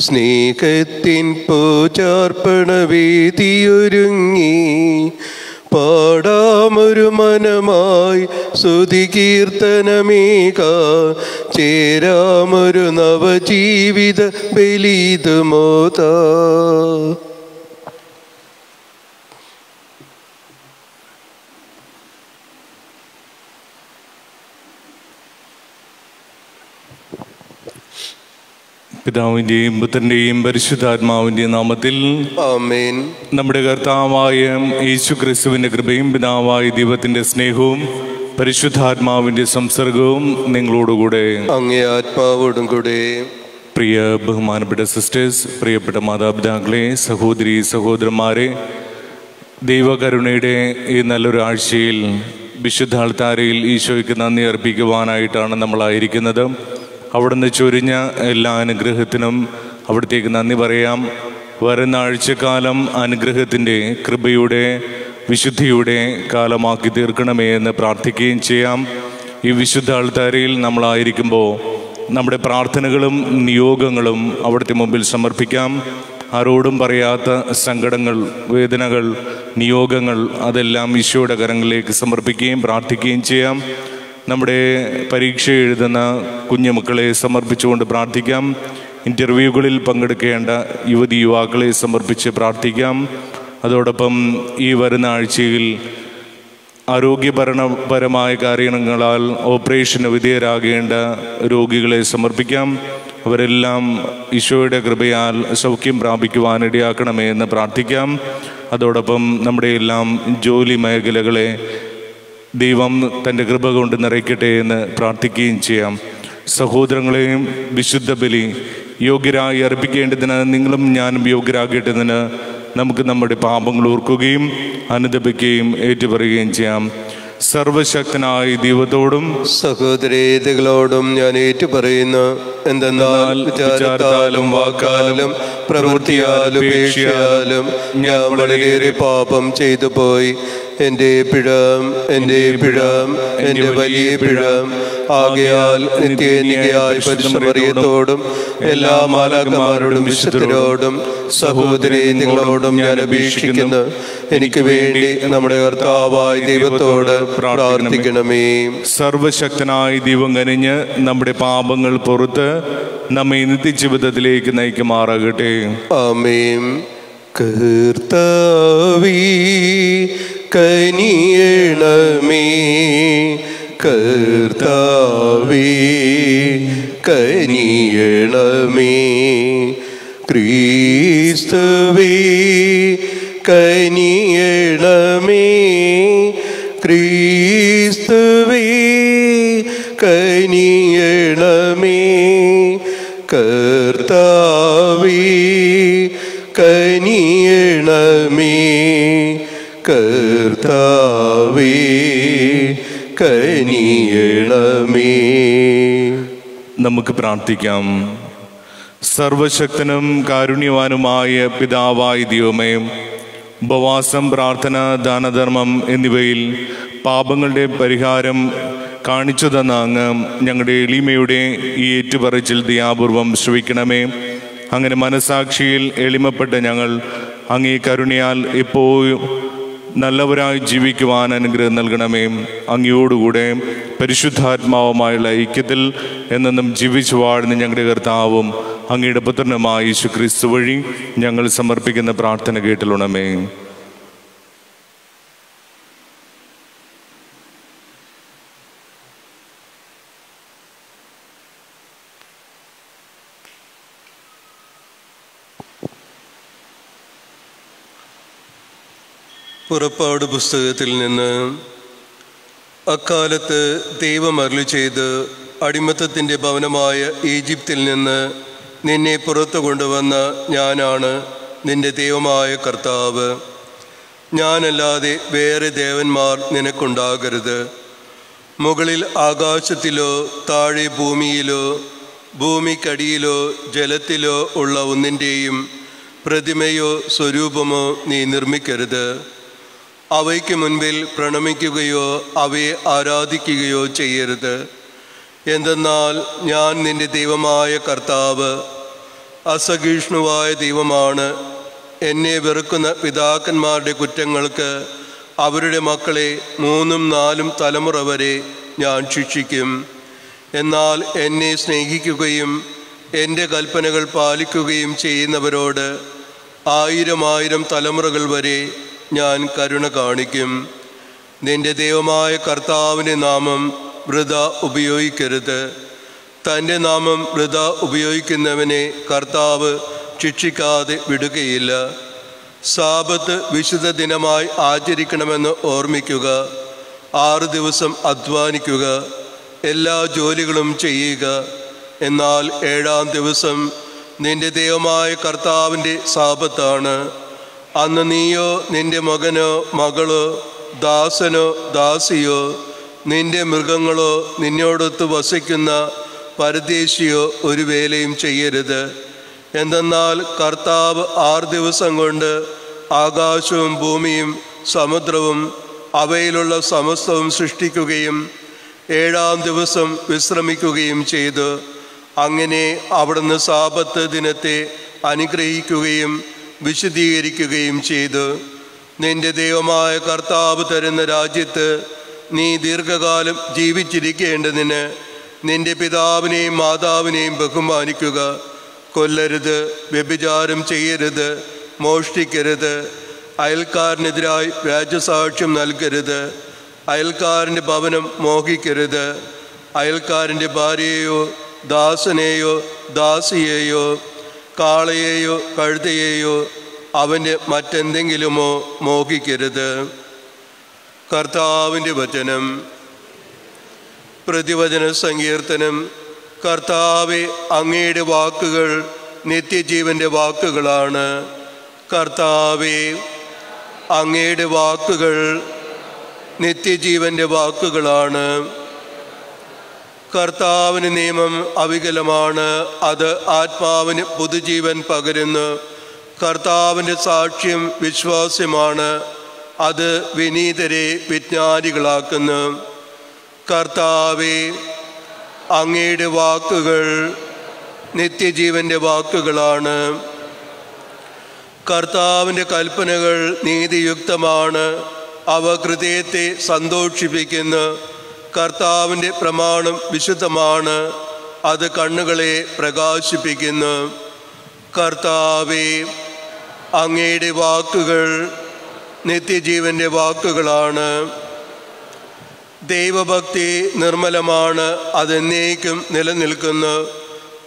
സ്നേഹത്തിൻ പൂജാർപ്പണ വേദിയൊരുങ്ങി പാടാമൊരു മനമായി സ്തുതികീർത്തനമേക. ചേരാമൊരു നവജീവിത ബലിതുമോതാ പിതാവിന്റെയും പുത്രന്റെയും പരിശുദ്ധാത്മാവിന്റെയും നാമത്തിൽ നമ്മുടെ കർത്താവായ യേശു ക്രിസ്തുവിന്റെ കൃപയും പിതാവായ ദൈവത്തിന്റെ സ്നേഹവും പരിശുദ്ധാത്മാവിന്റെ സംസർഗവും നിങ്ങളോടുകൂടെ. അങ്ങേ ആത്മാവോടും കൂടെ. പ്രിയ ബഹുമാനപ്പെട്ട സിസ്റ്റേഴ്സ് പ്രിയപ്പെട്ട മാതാപിതാക്കളെ സഹോദരി സഹോദരന്മാരെ ദൈവകരുണയുടെ ഈ നല്ലൊരു ആഴ്ചയിൽ വിശുദ്ധ ആൾത്താരയിൽ ഈശോയ്ക്ക് നന്ദി അർപ്പിക്കുവാനായിട്ടാണ് നമ്മളായിരിക്കുന്നത്. അവിടുന്ന് ചൊരിഞ്ഞ എല്ലാ അനുഗ്രഹത്തിനും അവിടത്തേക്ക് നന്ദി പറയാം. വരുന്ന ആഴ്ചക്കാലം അനുഗ്രഹത്തിന്റെ കൃപയുടെ വിശുദ്ധിയുടെ കാലമാക്കി തീർക്കണമേ എന്ന് പ്രാർത്ഥിക്കുകയും ചെയ്യാം. ഈ വിശുദ്ധ ആൾത്താരയിൽ നമ്മളായിരിക്കുമ്പോൾ നമ്മുടെ പ്രാർത്ഥനകളും നിയോഗങ്ങളും അവിടുത്തെ മുമ്പിൽ സമർപ്പിക്കാം. ആരോടും പറയാത്ത സങ്കടങ്ങൾ വേദനകൾ നിയോഗങ്ങൾ അതെല്ലാം ഈശോയുടെ കരങ്ങളിലേക്ക് സമർപ്പിക്കുകയും പ്രാർത്ഥിക്കുകയും ചെയ്യാം. നമ്മുടെ പരീക്ഷ എഴുതുന്ന കുഞ്ഞു മക്കളെ സമർപ്പിച്ചുകൊണ്ട് പ്രാർത്ഥിക്കാം. ഇന്റർവ്യൂകളിൽ പങ്കെടുക്കേണ്ട യുവതി യുവാക്കളെ സമർപ്പിച്ച് പ്രാർത്ഥിക്കാം. അതോടൊപ്പം ഈ വരുന്ന ആഴ്ചയിൽ ആരോഗ്യപരണപരമായ കാര്യങ്ങളാൽ ഓപ്പറേഷന് വിധേയരാകേണ്ട രോഗികളെ സമർപ്പിക്കാം. അവരെല്ലാം ഈശോയുടെ കൃപയാൽ സൗഖ്യം പ്രാപിക്കുവാനിടയാക്കണമേ എന്ന് പ്രാർത്ഥിക്കാം. അതോടൊപ്പം നമ്മുടെ എല്ലാം ജോലി മേഖലകളെ ദൈവം തന്റെ കൃപ കൊണ്ട് നിറയ്ക്കട്ടെ എന്ന് പ്രാർത്ഥിക്കുകയും ചെയ്യാം. സഹോദരങ്ങളെയും വിശുദ്ധ ബലി യോഗ്യരായി അർപ്പിക്കേണ്ടതിന് നിങ്ങളും ഞാനും യോഗ്യരാകേണ്ടതിന് നമുക്ക് നമ്മുടെ പാപങ്ങൾ ഓർക്കുകയും അനുദപിക്കുകയും ഏറ്റുപറയുകയും ചെയ്യാം. സർവശക്തനായ ദൈവത്തോടും സഹോദരേതകളോടും ഞാൻ ഏറ്റുപറയുന്നു. എന്തെന്നാൽ വിചാരത്താലും വാക്കാലും പ്രവൃത്തിയാലും ഉപേക്ഷയാലും ഞാൻ വളരെയേറെ പാപം ചെയ്തു പോയി എന്റെ പിഴം എന്റെ പിഴം എന്റെ വലിയ പിഴം. ആകയാൽ നിത്യനികയായ പരിശ്രമറിയത്തോടും എല്ലാ മാലാക്കന്മാരോടും വിശുദ്ധരോടും സഹോദരേന്ത്യങ്ങളോടും ഞാൻ അപേക്ഷിക്കുന്നു. എനിക്ക് വേണ്ടി നമ്മുടെ കർത്താവായ ദൈവത്തോട് പ്രാർത്ഥിക്കണമേ. സർവശക്തനായ ദൈവം കനിഞ്ഞ് നമ്മുടെ പാപങ്ങൾ പുറത്ത് നമ്മെ നിത്യജീവിതത്തിലേക്ക് നയിക്കുമാറാകട്ടെ. ആമേം കർത്താവീ കനിയണമേ. കർത്താവേ കനിയണമേ. ക്രീസ്തുവി കനിയണമേ. ക്രീസ്തുവേ കനിയണമേ കർത്താവേ കനിയണമേ നമുക്ക് പ്രാർത്ഥിക്കാം. സർവശക്തനും കാരുണ്യവാനുമായ പിതാവായ ദൈവമേ ഉപവാസം പ്രാർത്ഥന ദാനധർമ്മം എന്നിവയിൽ പാപങ്ങളുടെ പരിഹാരം കാണിച്ചു തന്ന അങ്ങ് ഞങ്ങളുടെ എളിമയുടെ ഈ ഏറ്റുപറച്ചിൽ ദയാപൂർവം ശ്രവിക്കണമേ. അങ്ങനെ മനസാക്ഷിയിൽ എളിമപ്പെട്ട ഞങ്ങൾ അങ്ങേ കരുണയാൽ എപ്പോഴും നല്ലവരായി ജീവിക്കുവാൻ അനുഗ്രഹം നൽകണമേ. അങ്ങയോടുകൂടെ പരിശുദ്ധാത്മാവുമായുള്ള ഐക്യത്തിൽ എന്നെന്നും ജീവിച്ചു വാഴുന്ന ഞങ്ങളുടെ കർത്താവും അങ്ങയുടെ പുത്രനുമായ യേശു ക്രിസ്തു വഴി ഞങ്ങൾ സമർപ്പിക്കുന്ന പ്രാർത്ഥന കേട്ടിലുണമേ പുറപ്പാട് പുസ്തകത്തിൽ നിന്ന് അക്കാലത്ത് ദൈവം അരുളി ചെയ്ത് അടിമത്തത്തിന്റെ ഭവനമായ ഈജിപ്തിൽ നിന്ന് നിന്നെ പുറത്തു കൊണ്ടുവന്ന ഞാനാണ് നിന്റെ ദൈവമായ കർത്താവ്. ഞാനല്ലാതെ വേറെ ദേവന്മാർ നിനക്കുണ്ടാകരുത്. മുകളിൽ ആകാശത്തിലോ താഴെ ഭൂമിയിലോ ഭൂമിക്കടിയിലോ ജലത്തിലോ ഉള്ള ഒന്നിന്റെയും പ്രതിമയോ സ്വരൂപമോ നീ നിർമ്മിക്കരുത്. അവയ്ക്ക് മുൻപിൽ പ്രണമിക്കുകയോ അവയെ ആരാധിക്കുകയോ ചെയ്യരുത്. എന്തെന്നാൽ ഞാൻ നിന്റെ ദൈവമായ കർത്താവ് അസഹിഷ്ണുവായ ദൈവമാണ്. എന്നെ വെറുക്കുന്ന പിതാക്കന്മാരുടെ കുറ്റങ്ങൾക്ക് അവരുടെ മക്കളെ മൂന്നും നാലും തലമുറ വരെ ഞാൻ ശിക്ഷിക്കും. എന്നാൽ എന്നെ സ്നേഹിക്കുകയും എന്റെ കൽപ്പനകൾ പാലിക്കുകയും ചെയ്യുന്നവരോട് ആയിരം ആയിരം തലമുറകൾ വരെ ഞാൻ കരുണ കാണിക്കും. നിന്റെ ദൈവമായ കർത്താവിന്റെ നാമം വൃത ഉപയോഗിക്കരുത്. തന്റെ നാമം വൃത ഉപയോഗിക്കുന്നവനെ കർത്താവ് ശിക്ഷിക്കാതെ വിടുകയില്ല. സാപത്ത് വിശുദ്ധ ദിനമായി ആചരിക്കണമെന്ന് ഓർമ്മിക്കുക. ആറ് ദിവസം അധ്വാനിക്കുക. എല്ലാ ജോലികളും ചെയ്യുക. എന്നാൽ ഏഴാം ദിവസം നിന്റെ ദൈവമായ കർത്താവിന്റെ സാപത്താണ് അന്ന് നീയോ നിന്റെ മകനോ മകളോ ദാസനോ ദാസിയോ നിന്റെ മൃഗങ്ങളോ നിന്നോടൊത്ത് വസിക്കുന്ന പരദേശിയോ ഒരു വേലയും ചെയ്യരുത്. എന്തെന്നാൽ കർത്താവ് ആറ് ദിവസം കൊണ്ട് ആകാശവും ഭൂമിയും സമുദ്രവും അവയിലുള്ള സമസ്തവും സൃഷ്ടിക്കുകയും ഏഴാം ദിവസം വിശ്രമിക്കുകയും ചെയ്തു. അങ്ങനെ അവിടുന്ന് സാപത്ത് ദിനത്തെ അനുഗ്രഹിക്കുകയും വിശദീകരിക്കുകയും ചെയ്തു. നിന്റെ ദൈവമായ കർത്താവ് തരുന്ന രാജ്യത്ത് നീ ദീർഘകാലം ജീവിച്ചിരിക്കേണ്ടതിന് നിന്റെ പിതാവിനെയും മാതാവിനെയും ബഹുമാനിക്കുക. കൊല്ലരുത് വ്യഭിചാരം ചെയ്യരുത് മോഷ്ടിക്കരുത്. അയൽക്കാരനെതിരായി വ്യാജസാക്ഷ്യം നൽകരുത്. അയൽക്കാരന്റെ ഭവനം മോഹിക്കരുത്. അയൽക്കാരന്റെ ഭാര്യയെയോ ദാസനെയോ ദാസിയെയോ കാളയെയോ കഴുതയെയോ അവന്റെ മറ്റെന്തെങ്കിലുമോ മോഹിക്കരുത്. കർത്താവിന്റെ വചനം. പ്രതിവചന സങ്കീർത്തനം. കർത്താവെ അങ്ങയുടെ വാക്കുകൾ നിത്യജീവന്റെ വാക്കുകളാണ്. കർത്താവെ അങ്ങയുടെ വാക്കുകൾ നിത്യജീവന്റെ വാക്കുകളാണ്. കർത്താവിന് നിയമം അവികലമാണ്. അത് ആത്മാവിന് പുതുജീവൻ പകരുന്നു. കർത്താവിന്റെ സാക്ഷ്യം വിശ്വാസ്യമാണ്. അത് വിനീതരെ വിജ്ഞാനികളാക്കുന്നു. കർത്താവെ അങ്ങയുടെ വാക്കുകൾ നിത്യജീവന്റെ വാക്കുകളാണ്. കർത്താവിന്റെ കൽപ്പനകൾ നീതിയുക്തമാണ്. അവ ഹൃദയത്തെ സന്തോഷിപ്പിക്കുന്നു. കർത്താവിന്റെ പ്രമാണം വിശുദ്ധമാണ്. അത് കണ്ണുകളെ പ്രകാശിപ്പിക്കുന്നു. കർത്താവെ അങ്ങയുടെ വാക്കുകൾ നിത്യജീവന്റെ വാക്കുകളാണ്. ദൈവഭക്തി നിർമ്മലമാണ്. അതെന്നേക്കും നിലനിൽക്കുന്നു.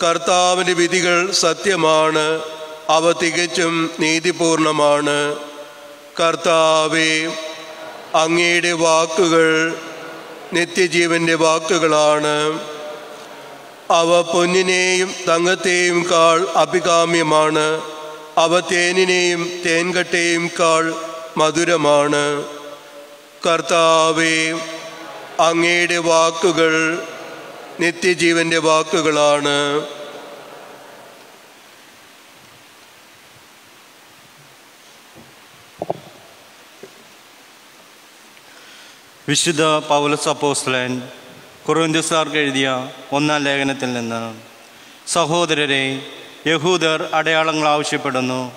കർത്താവിന്റെ വിധികൾ സത്യമാണ്. അവ തികച്ചും നീതിപൂർണമാണ്. കർത്താവെ അങ്ങയുടെ വാക്കുകൾ നിത്യജീവന്റെ വാക്കുകളാണ്. അവ പൊന്നിനെയും തങ്കത്തെയും കാൾ അഭികാമ്യമാണ്. അവ തേനിനെയും തേൻകട്ടയും കാൾ മധുരമാണ്. കർത്താവേ അങ്ങയുടെ വാക്കുകൾ നിത്യജീവന്റെ വാക്കുകളാണ്. വിശുദ്ധ പൗലസ് അപ്പോസ്ലൻ കുറുന്തുസാർക്ക് എഴുതിയ ഒന്നാം ലേഖനത്തിൽ നിന്ന് സഹോദരരെ യഹൂദർ അടയാളങ്ങൾ ആവശ്യപ്പെടുന്നു.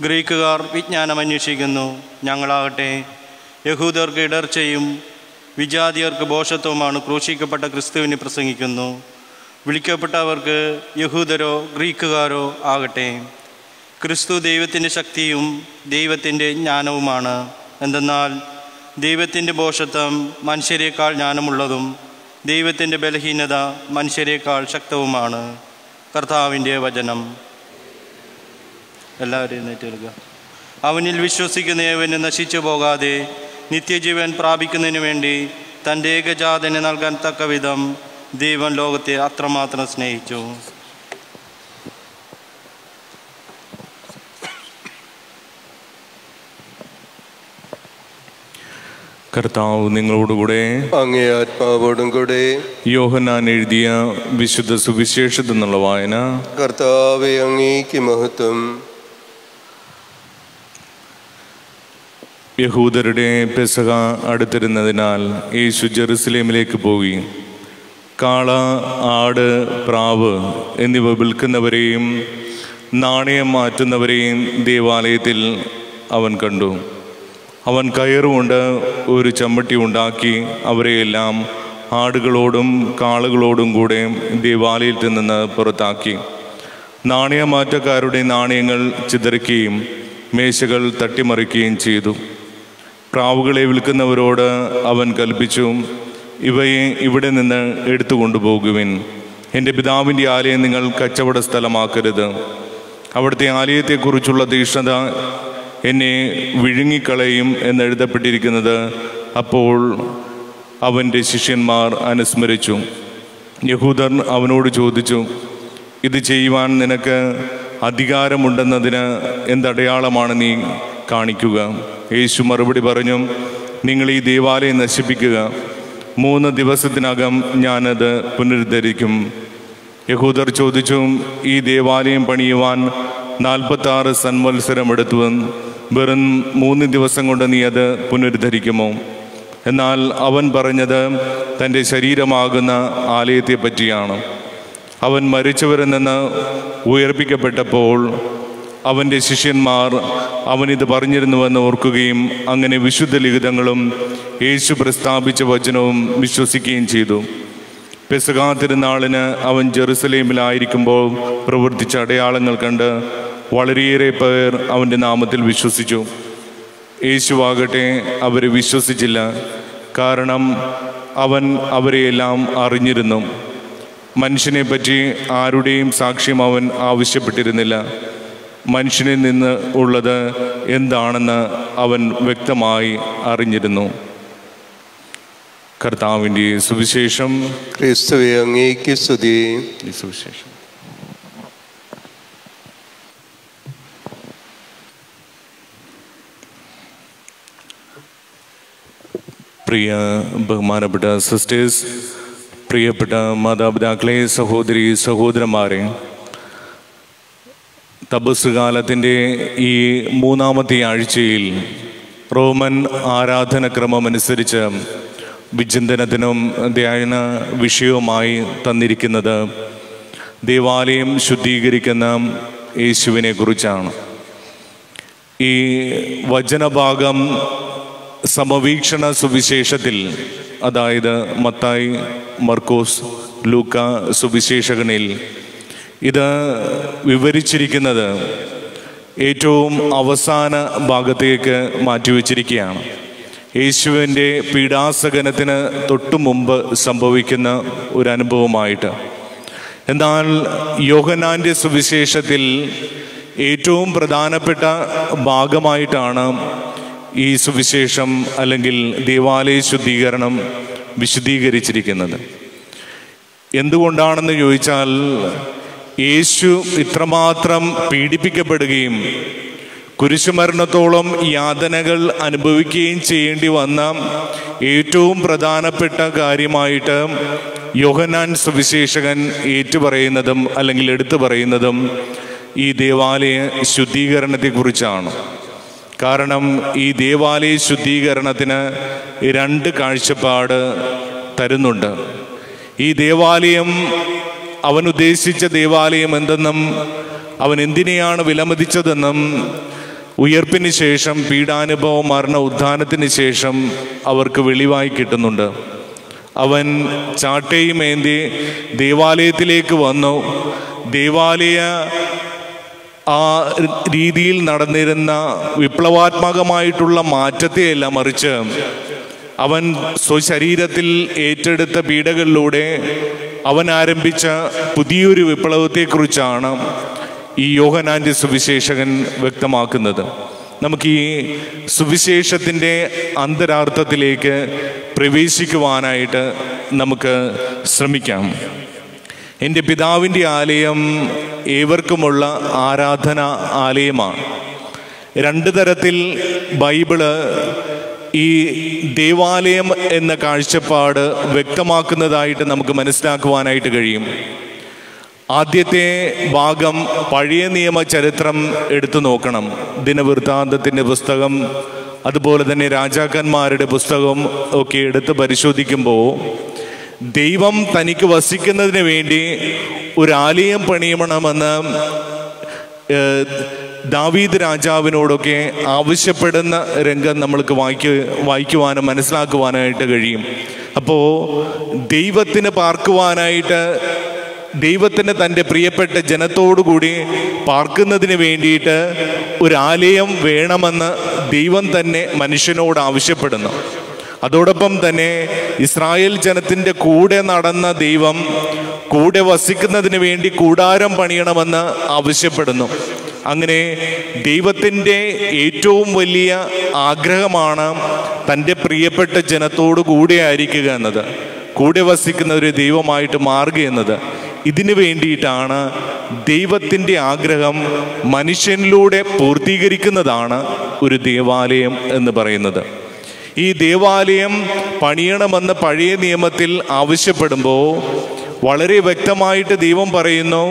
ഗ്രീക്കുകാർ വിജ്ഞാനം അന്വേഷിക്കുന്നു. ഞങ്ങളാകട്ടെ യഹൂദർക്ക് ഇടർച്ചയും വിജാതിയർക്ക് ബോഷത്വമാണ് ക്രൂശിക്കപ്പെട്ട ക്രിസ്തുവിനെ പ്രസംഗിക്കുന്നു. വിളിക്കപ്പെട്ടവർക്ക് യഹൂദരോ ഗ്രീക്കുകാരോ ആകട്ടെ. ക്രിസ്തു ദൈവത്തിന്റെ ശക്തിയും ദൈവത്തിന്റെ ജ്ഞാനവുമാണ്. എന്തെന്നാൽ ദൈവത്തിന്റെ ബോഷത്വം മനുഷ്യരെക്കാൾ ജ്ഞാനമുള്ളതും ദൈവത്തിന്റെ ബലഹീനത മനുഷ്യരെക്കാൾ ശക്തവുമാണ്. കർത്താവിന്റെ വചനം. എല്ലാവരെയും നേറ്റെടുക്കുക അവനിൽ വിശ്വസിക്കുന്ന ഏവന് നശിച്ചു പോകാതെ നിത്യജീവൻ പ്രാപിക്കുന്നതിന് വേണ്ടി തന്റെ ഏകജാതനെ നൽകാൻ തക്ക വിധം ദൈവം ലോകത്തെ അത്രമാത്രം സ്നേഹിച്ചു. കർത്താവ് നിങ്ങളോടുകൂടെ അങ്ങേ ആത്മാവോടും കൂടെ. യോഹനാൻ എഴുതിയ വിശുദ്ധ സുവിശേഷത്തിൽ നിന്നുള്ള വായന. കർത്താവെ അങ്ങേക്ക് മഹത്വം. യഹൂദരുടെ പെസക അടുത്തിരുന്നതിനാൽ യേശു ജെറുസലേമിലേക്ക് പോയി. കാള ആട് പ്രാവ് എന്നിവ വിൽക്കുന്നവരെയും നാണയം മാറ്റുന്നവരെയും ദേവാലയത്തിൽ അവൻ കണ്ടു. അവൻ കയറുകൊണ്ട് ഒരു ചമ്മട്ടി ഉണ്ടാക്കി അവരെയെല്ലാം ആടുകളോടും കാളുകളോടും കൂടെ ദേവാലയത്തിൽ നിന്ന് പുറത്താക്കി. നാണയമാറ്റക്കാരുടെ നാണയങ്ങൾ ചിതറിക്കുകയും മേശകൾ തട്ടിമറിക്കുകയും ചെയ്തു. പ്രാവുകളെ വിൽക്കുന്നവരോട് അവൻ കൽപ്പിച്ചു ഇവയെ ഇവിടെ നിന്ന് എടുത്തു കൊണ്ടുപോകുവിൻ. എന്റെ പിതാവിന്റെ ആലയം നിങ്ങൾ കച്ചവട സ്ഥലമാക്കരുത് അവിടുത്തെ ആലയത്തെക്കുറിച്ചുള്ള തീഷ്ണത എന്നെ വിഴുങ്ങിക്കളയും എന്നെഴുതപ്പെട്ടിരിക്കുന്നത് അപ്പോൾ അവന്റെ ശിഷ്യന്മാർ അനുസ്മരിച്ചു. യഹൂദർ അവനോട് ചോദിച്ചു ഇത് ചെയ്യുവാൻ നിനക്ക് അധികാരമുണ്ടെന്നതിന് എന്തടയാളമാണ് നീ കാണിക്കുക? യേശു മറുപടി പറഞ്ഞു നിങ്ങൾ ഈ ദേവാലയം നശിപ്പിക്കുക. മൂന്ന് ദിവസത്തിനകം ഞാനത് പുനരുദ്ധരിക്കും. യഹൂദർ ചോദിച്ചു ഈ ദേവാലയം പണിയുവാൻ നാൽപ്പത്തി ആറ് സന്വത്സരം എടുത്തു വെറും മൂന്ന് ദിവസം കൊണ്ട് നീ അത് പുനരുദ്ധരിക്കുമോ? എന്നാൽ അവൻ പറഞ്ഞത് തന്റെ ശരീരമാകുന്ന ആലയത്തെ പറ്റിയാണ് അവൻ മരിച്ചവരിൽ നിന്ന് ഉയർപ്പിക്കപ്പെട്ടപ്പോൾ അവന്റെ ശിഷ്യന്മാർ അവനിത് പറഞ്ഞിരുന്നുവെന്ന് ഓർക്കുകയും അങ്ങനെ വിശുദ്ധ ലിഖിതങ്ങളും യേശു പ്രസ്താപിച്ച വചനവും വിശ്വസിക്കുകയും ചെയ്തു. പെസകാ തിരുനാളിന് അവൻ ജെറുസലേമിലായിരിക്കുമ്പോൾ പ്രവർത്തിച്ച അടയാളങ്ങൾ കണ്ട് വളരെയേറെ പേർ അവന്റെ നാമത്തിൽ വിശ്വസിച്ചു. യേശുവാകട്ടെ അവരെ വിശ്വസിച്ചില്ല. കാരണം അവൻ അവരെയെല്ലാം അറിഞ്ഞിരുന്നു. മനുഷ്യനെ പറ്റി ആരുടെയും സാക്ഷ്യം അവൻ ആവശ്യപ്പെട്ടിരുന്നില്ല. മനുഷ്യനിൽ നിന്ന് ഉള്ളത് എന്താണെന്ന് അവൻ വ്യക്തമായി അറിഞ്ഞിരുന്നു. കർത്താവിന്റെ സുവിശേഷം. ക്രിസ്തുവെ അങ്ങേക്ക് സ്തുതി. സുവിശേഷം. പ്രിയ ബഹുമാനപ്പെട്ട സിസ്റ്റേഴ്സ് പ്രിയപ്പെട്ട മാതാപിതാക്കളെ സഹോദരി സഹോദരന്മാരെ തപസ് കാലത്തിന്റെ ഈ മൂന്നാമത്തെ ആഴ്ചയിൽ റോമൻ ആരാധനക്രമമനുസരിച്ച് വിചിന്തനത്തിനും ധ്യാന വിഷയവുമായി തന്നിരിക്കുന്നത് ദേവാലയം ശുദ്ധീകരിക്കുന്ന യേശുവിനെ കുറിച്ചാണ്. ഈ വചനഭാഗം സമവീക്ഷണ സുവിശേഷത്തിൽ അതായത് മത്തായി മർക്കോസ് ലൂക്ക സുവിശേഷകനിൽ ഇത് വിവരിച്ചിരിക്കുന്നത് ഏറ്റവും അവസാന ഭാഗത്തേക്ക് മാറ്റിവെച്ചിരിക്കുകയാണ്. യേശുവിന്റെ പീഡാസകനത്തിന് തൊട്ടു മുമ്പ് സംഭവിക്കുന്ന ഒരു അനുഭവമായിട്ട് എന്നാൽ യോഹനാന്റെ സുവിശേഷത്തിൽ ഏറ്റവും പ്രധാനപ്പെട്ട ഭാഗമായിട്ടാണ് ഈ സുവിശേഷം അല്ലെങ്കിൽ ദേവാലയ ശുദ്ധീകരണം വിശദീകരിച്ചിരിക്കുന്നത് എന്തുകൊണ്ടാണെന്ന് ചോദിച്ചാൽ യേശു ഇത്രമാത്രം പീഡിപ്പിക്കപ്പെടുകയും കുരിശുമരണത്തോളം യാതനകൾ അനുഭവിക്കുകയും ചെയ്യേണ്ടി വന്ന ഏറ്റവും പ്രധാനപ്പെട്ട കാര്യമായിട്ട് യോഹനാൻ സുവിശേഷകൻ ഏറ്റുപറയുന്നതും അല്ലെങ്കിൽ എടുത്തു പറയുന്നതും ഈ ദേവാലയ ശുദ്ധീകരണത്തെക്കുറിച്ചാണ്. കാരണം ഈ ദേവാലയ ശുദ്ധീകരണത്തിന് രണ്ട് കാഴ്ചപ്പാട് തരുന്നുണ്ട്. ഈ ദേവാലയം അവൻ ഉദ്ദേശിച്ച ദേവാലയം എന്തെന്നും അവൻ എന്തിനെയാണ് വിലമതിച്ചതെന്നും ഉയർപ്പിന് ശേഷം പീഡാനുഭവം മരണ ഉദ്ധാനത്തിന് ശേഷം അവർക്ക് വെളിവായി കിട്ടുന്നുണ്ട്. അവൻ ചാട്ടയുമേന്തി ദേവാലയത്തിലേക്ക് വന്നു. ദേവാലയ ആ രീതിയിൽ നടന്നിരുന്ന വിപ്ലവാത്മകമായിട്ടുള്ള മാറ്റത്തെയല്ല മറിച്ച് അവൻ സ്വശരീരത്തിൽ ഏറ്റെടുത്ത പീഡകളിലൂടെ അവൻ ആരംഭിച്ച പുതിയൊരു വിപ്ലവത്തെക്കുറിച്ചാണ് ഈ യോഹനാന്റെ സുവിശേഷകൻ വ്യക്തമാക്കുന്നത്. നമുക്ക് ഈ സുവിശേഷത്തിന്റെ അന്തരാർത്ഥത്തിലേക്ക് പ്രവേശിക്കുവാനായിട്ട് നമുക്ക് ശ്രമിക്കാം. എന്റെ പിതാവിന്റെ ആലയം ഏവർക്കുമുള്ള ആരാധന ആലയമാണ്. രണ്ട് തരത്തിൽ ബൈബിൾ ഈ ദേവാലയം എന്ന കാഴ്ചപ്പാട് വ്യക്തമാക്കുന്നതായിട്ട് നമുക്ക് മനസ്സിലാക്കുവാനായിട്ട് കഴിയും. ആദ്യത്തെ ഭാഗം പഴയ നിയമ ചരിത്രം എടുത്തു നോക്കണം. ദിനവൃത്താന്തത്തിന്റെ പുസ്തകം അതുപോലെ തന്നെ രാജാക്കന്മാരുടെ പുസ്തകം ഒക്കെ എടുത്ത് പരിശോധിക്കുമ്പോൾ ദൈവം തനിക്ക് വസിക്കുന്നതിന് വേണ്ടി ഒരു ആലയം പണിയണമെന്ന് ദാവീദ് രാജാവിനോടൊക്കെ ആവശ്യപ്പെടുന്ന രംഗം നമ്മൾക്ക് വായിക്ക വായിക്കുവാനും മനസ്സിലാക്കുവാനായിട്ട് കഴിയും. അപ്പോൾ ദൈവത്തിന് പാർക്കുവാനായിട്ട് ദൈവത്തിന് തന്റെ പ്രിയപ്പെട്ട ജനത്തോടുകൂടി പാർക്കുന്നതിന് വേണ്ടിയിട്ട് ഒരാലയം വേണമെന്ന് ദൈവം തന്നെ മനുഷ്യനോട് ആവശ്യപ്പെടുന്നു. അതോടൊപ്പം തന്നെ ഇസ്രായേൽ ജനത്തിന്റെ കൂടെ നടന്ന ദൈവം കൂടെ വസിക്കുന്നതിന് വേണ്ടി കൂടാരം പണിയണമെന്ന് ആവശ്യപ്പെടുന്നു. അങ്ങനെ ദൈവത്തിന്റെ ഏറ്റവും വലിയ ആഗ്രഹമാണ് തന്റെ പ്രിയപ്പെട്ട ജനത്തോടു കൂടെ ആയിരിക്കുക എന്നത് കൂടെ വസിക്കുന്ന ഒരു ദൈവമായിട്ട് മാറുക എന്നത്. ഇതിനു വേണ്ടിയിട്ടാണ് ദൈവത്തിന്റെ ആഗ്രഹം മനുഷ്യനിലൂടെ പൂർത്തീകരിക്കുന്നതാണ് ഒരു ദേവാലയം എന്ന് പറയുന്നത്. ഈ ദേവാലയം പണിയണമെന്ന് പഴയ നിയമത്തിൽ ആവശ്യപ്പെടുമ്പോൾ വളരെ വ്യക്തമായിട്ട് ദൈവം പറയുന്നു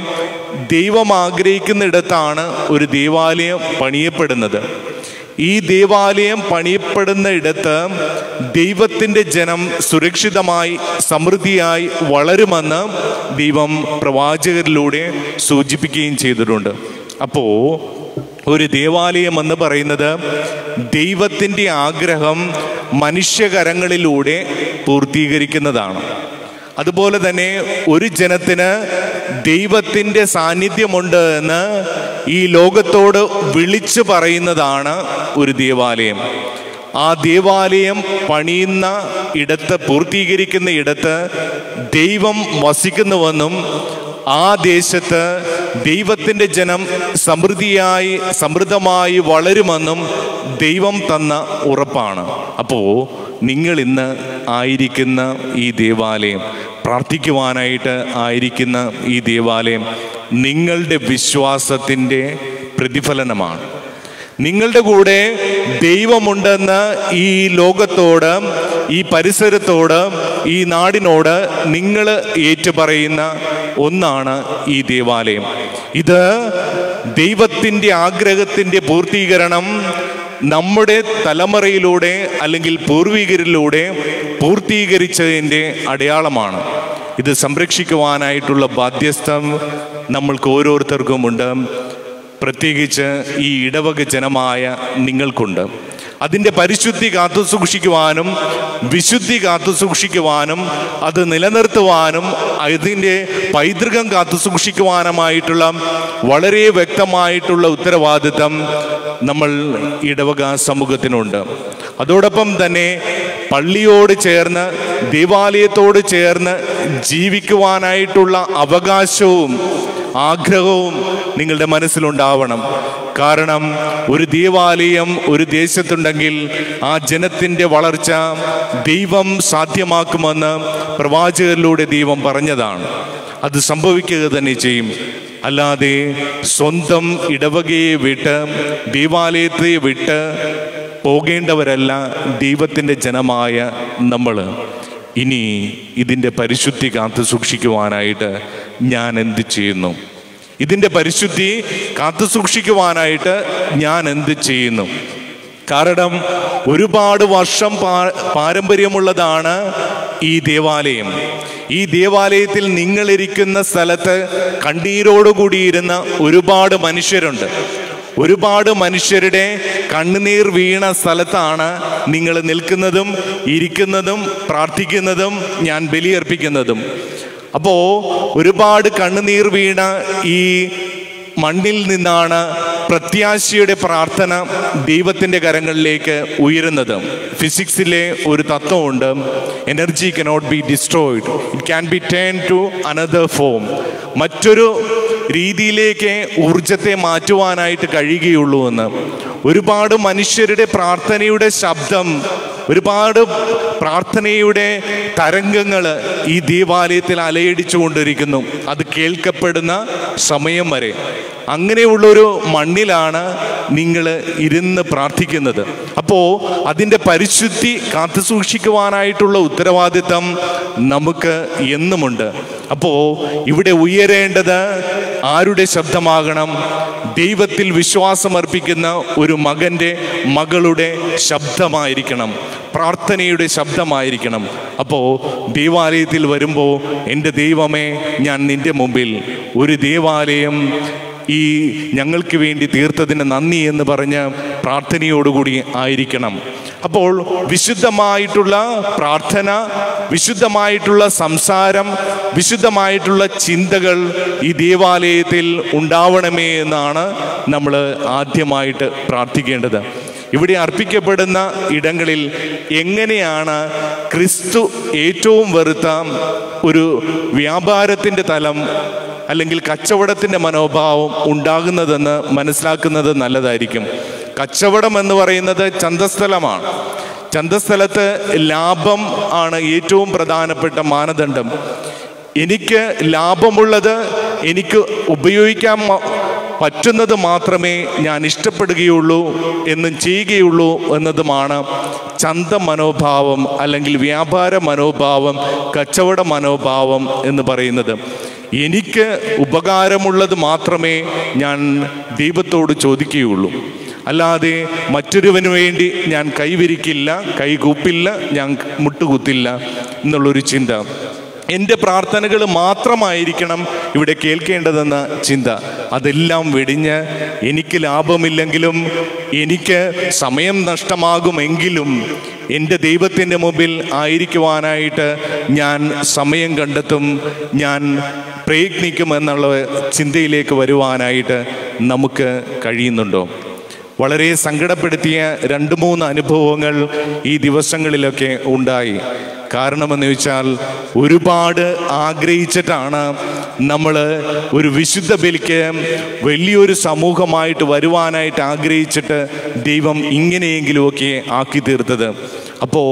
ദൈവം ആഗ്രഹിക്കുന്നിടത്താണ് ഒരു ദേവാലയം പണിയപ്പെടുന്നത്. ഈ ദേവാലയം പണിയപ്പെടുന്ന ഇടത്ത് ദൈവത്തിന്റെ ജനം സുരക്ഷിതമായി സമൃദ്ധിയായി വളരുമെന്ന് ദൈവം പ്രവാചകരിലൂടെ സൂചിപ്പിക്കുകയും ചെയ്തിട്ടുണ്ട്. അപ്പോൾ ഒരു ദേവാലയം എന്ന് പറയുന്നത് ദൈവത്തിന്റെ ആഗ്രഹം മനുഷ്യകരങ്ങളിലൂടെ പൂർത്തീകരിക്കുന്നതാണ്. അതുപോലെ തന്നെ ഒരു ജനത്തിന് ദൈവത്തിന്റെ സാന്നിധ്യമുണ്ട് എന്ന് ഈ ലോകത്തോട് വിളിച്ചു പറയുന്നതാണ് ഒരു ദേവാലയം. ആ ദേവാലയം പണിയുന്ന ഇടത്ത് പൂർത്തീകരിക്കുന്ന ഇടത്ത് ദൈവം വസിക്കുന്നുവെന്നും ആ ദേശത്ത് ദൈവത്തിന്റെ ജനം സമൃദ്ധിയായി സമൃദ്ധമായി വളരുമെന്നും ദൈവം തന്ന ഉറപ്പാണ്. അപ്പോൾ നിങ്ങൾ ഇന്ന് ആയിരിക്കുന്ന ഈ ദേവാലയം പ്രാർത്ഥിക്കുവാനായിട്ട് ആയിരിക്കുന്ന ഈ ദേവാലയം നിങ്ങളുടെ വിശ്വാസത്തിന്റെ പ്രതിഫലനമാണ്. നിങ്ങളുടെ കൂടെ ദൈവമുണ്ടെന്ന് ഈ ലോകത്തോട് ഈ പരിസരത്തോട് ഈ നാടിനോട് നിങ്ങൾ ഏറ്റുപറയുന്ന ഒന്നാണ് ഈ ദേവാലയം. ഇത് ദൈവത്തിന്റെ ആഗ്രഹത്തിന്റെ പൂർത്തീകരണം നമ്മുടെ തലമുറയിലൂടെ അല്ലെങ്കിൽ പൂർവികരിലൂടെ പൂർത്തീകരിച്ചതിന്റെ അടയാളമാണ്. ഇത് സംരക്ഷിക്കുവാനായിട്ടുള്ള ബാധ്യസ്ഥം നമ്മൾക്ക് ഓരോരുത്തർക്കുമുണ്ട്. പ്രത്യേകിച്ച് ഈ ഇടവക ജനമായ നിങ്ങൾക്കുണ്ട്. അതിന്റെ പരിശുദ്ധി കാത്തു സൂക്ഷിക്കുവാനും വിശുദ്ധി കാത്തു സൂക്ഷിക്കുവാനും അത് നിലനിർത്തുവാനും അതിന്റെ പൈതൃകം കാത്തു സൂക്ഷിക്കുവാനുമായിട്ടുള്ള വളരെ വ്യക്തമായിട്ടുള്ള ഉത്തരവാദിത്തം നമ്മൾ ഇടവക സമൂഹത്തിനുണ്ട്. അതോടൊപ്പം തന്നെ പള്ളിയോട് ചേർന്ന് ദേവാലയത്തോട് ചേർന്ന് ജീവിക്കുവാനായിട്ടുള്ള അവകാശവും ആഗ്രഹവും നിങ്ങളുടെ മനസ്സിലുണ്ടാവണം. കാരണം ഒരു ദേവാലയം ഒരു ദേശത്തുണ്ടെങ്കിൽ ആ ജനത്തിന്റെ വളർച്ച ദൈവം സാധ്യമാക്കുമെന്ന് പ്രവാചകരിലൂടെ ദൈവം പറഞ്ഞതാണ്. അത് സംഭവിക്കുക തന്നെ ചെയ്യും. അല്ലാതെ സ്വന്തം ഇടവകയെ വിട്ട് ദേവാലയത്തെ വിട്ട് പോകേണ്ടവരല്ല ദൈവത്തിന്റെ ജനമായ നമ്മൾ. ഇനി ഇതിന്റെ പരിശുദ്ധി കാത്തു സൂക്ഷിക്കുവാനായിട്ട് ഞാൻ എന്ത് ചെയ്യുന്നു? ഇതിന്റെ പരിശുദ്ധി കാത്തു സൂക്ഷിക്കുവാനായിട്ട് ഞാൻ എന്ത് ചെയ്യുന്നു? കാരണം ഒരുപാട് വർഷം പാരമ്പര്യമുള്ളതാണ് ഈ ദേവാലയം. ഈ ദേവാലയത്തിൽ നിങ്ങളിരിക്കുന്ന സ്ഥലത്ത് കണ്ണീരോടുകൂടിയിരുന്ന ഒരുപാട് മനുഷ്യരുണ്ട്. ഒരുപാട് മനുഷ്യരുടെ കണ്ണുനീർ വീണ സ്ഥലത്താണ് നിങ്ങൾ നിൽക്കുന്നതും ഇരിക്കുന്നതും പ്രാർത്ഥിക്കുന്നതും ഞാൻ ബലിയർപ്പിക്കുന്നതും. അപ്പോൾ ഒരുപാട് കണ്ണുനീർ വീണ ഈ മണ്ണിൽ നിന്നാണ് പ്രത്യാശയുടെ പ്രാർത്ഥന ദൈവത്തിന്റെ കരങ്ങളിലേക്ക് ഉയരുന്നത്. ഫിസിക്സിലെ ഒരു തത്വമുണ്ട് energy cannot be destroyed it can be turn to another form മറ്റൊരു രീതിയിലേക്ക് ഊർജത്തെ മാറ്റുവാനായിട്ട് കഴിയുകയുള്ളൂ എന്ന്. ഒരുപാട് മനുഷ്യരുടെ പ്രാർത്ഥനയുടെ ശബ്ദം ഒരുപാട് പ്രാർത്ഥനയുടെ തരംഗങ്ങൾ ഈ ദീപാലയത്തിൽ അലയടിച്ചുകൊണ്ടിരിക്കുന്നു. അത് കേൾക്കപ്പെടുന്ന സമയം വരെ. അങ്ങനെയുള്ളൊരു മണ്ണിലാണ് നിങ്ങൾ ഇരുന്ന് പ്രാർത്ഥിക്കുന്നത്. അപ്പോൾ അതിന്റെ പരിശുദ്ധി കാത്തു സൂക്ഷിക്കുവാനായിട്ടുള്ള ഉത്തരവാദിത്തം നമുക്ക് എന്നുമുണ്ട്. അപ്പോൾ ഇവിടെ ഉയരേണ്ടത് ആരുടെ ശബ്ദമാകണം? ദൈവത്തിൽ വിശ്വാസമർപ്പിക്കുന്ന ഒരു മകന്റെ മകളുടെ ശബ്ദമായിരിക്കണം. പ്രാർത്ഥനയുടെ ശബ്ദമായിരിക്കണം. അപ്പോൾ ദേവാലയത്തിൽ വരുമ്പോൾ എന്റെ ദൈവമേ ഞാൻ നിന്റെ മുമ്പിൽ ഒരു ദേവാലയം ഈ ഞങ്ങൾക്ക് വേണ്ടി തീർത്തതിന് നന്ദി എന്ന് പറഞ്ഞ് പ്രാർത്ഥനയോടുകൂടി ആയിരിക്കണം. അപ്പോൾ വിശുദ്ധമായിട്ടുള്ള പ്രാർത്ഥന വിശുദ്ധമായിട്ടുള്ള സംസാരം വിശുദ്ധമായിട്ടുള്ള ചിന്തകൾ ഈ ദേവാലയത്തിൽ ഉണ്ടാവണമേ എന്നാണ് നമ്മൾ ആദ്യമായിട്ട് പ്രാർത്ഥിക്കേണ്ടത്. ഇവിടെ അർപ്പിക്കപ്പെടുന്ന ഇടങ്ങളിൽ എങ്ങനെയാണ് ക്രിസ്തു ഏറ്റവും വെറുത്ത ഒരു വ്യാപാരത്തിന്റെ തലം അല്ലെങ്കിൽ കച്ചവടത്തിന്റെ മനോഭാവം ഉണ്ടാകുന്നതെന്ന് മനസ്സിലാക്കുന്നത് നല്ലതായിരിക്കും. കച്ചവടം എന്ന് പറയുന്നത് ചന്തസ്ഥലമാണ്. ചന്തസ്ഥലത്ത് ലാഭം ആണ് ഏറ്റവും പ്രധാനപ്പെട്ട മാനദണ്ഡം. എനിക്ക് ലാഭമുള്ളത് എനിക്ക് ഉപയോഗിക്കാൻ പറ്റുന്നത് മാത്രമേ ഞാൻ ഇഷ്ടപ്പെടുകയുള്ളൂ എന്നും ചെയ്യുകയുള്ളൂ എന്നതുമാണ് ചന്ത മനോഭാവം അല്ലെങ്കിൽ വ്യാപാര മനോഭാവം കച്ചവട മനോഭാവം എന്ന് പറയുന്നത്. എനിക്ക് ഉപകാരമുള്ളത് മാത്രമേ ഞാൻ ദൈവത്തോട് ചോദിക്കുകയുള്ളൂ. അല്ലാതെ മറ്റൊരുവന് വേണ്ടി ഞാൻ കൈവിരിക്കില്ല കൈകൂപ്പില്ല ഞാൻ മുട്ടുകുത്തില്ല എന്നുള്ളൊരു ചിന്ത. എന്റെ പ്രാർത്ഥനകൾ മാത്രമായിരിക്കണം ഇവിടെ കേൾക്കേണ്ടതെന്ന ചിന്ത. അതെല്ലാം വെടിഞ്ഞ് എനിക്ക് ലാഭമില്ലെങ്കിലും എനിക്ക് സമയം നഷ്ടമാകുമെങ്കിലും എന്റെ ദൈവത്തിന്റെ മുമ്പിൽ ആയിരിക്കുവാനായിട്ട് ഞാൻ സമയം കണ്ടെത്തും ഞാൻ പ്രയത്നിക്കുമെന്നുള്ള ചിന്തയിലേക്ക് വരുവാനായിട്ട് നമുക്ക് കഴിയുന്നുണ്ടോ? വളരെ സങ്കടപ്പെടുത്തിയ രണ്ട് മൂന്ന് അനുഭവങ്ങൾ ഈ ദിവസങ്ങളിലൊക്കെ ഉണ്ടായി. കാരണമെന്ന് വെച്ചാൽ ഒരുപാട് ആഗ്രഹിച്ചിട്ടാണ് നമ്മൾ ഒരു വിശുദ്ധ ബലിക്ക് വലിയൊരു സമൂഹമായിട്ട് വരുവാനായിട്ട് ആഗ്രഹിച്ചിട്ട് ദൈവം ഇങ്ങനെയെങ്കിലുമൊക്കെ ആക്കി തീർത്തത്. അപ്പോൾ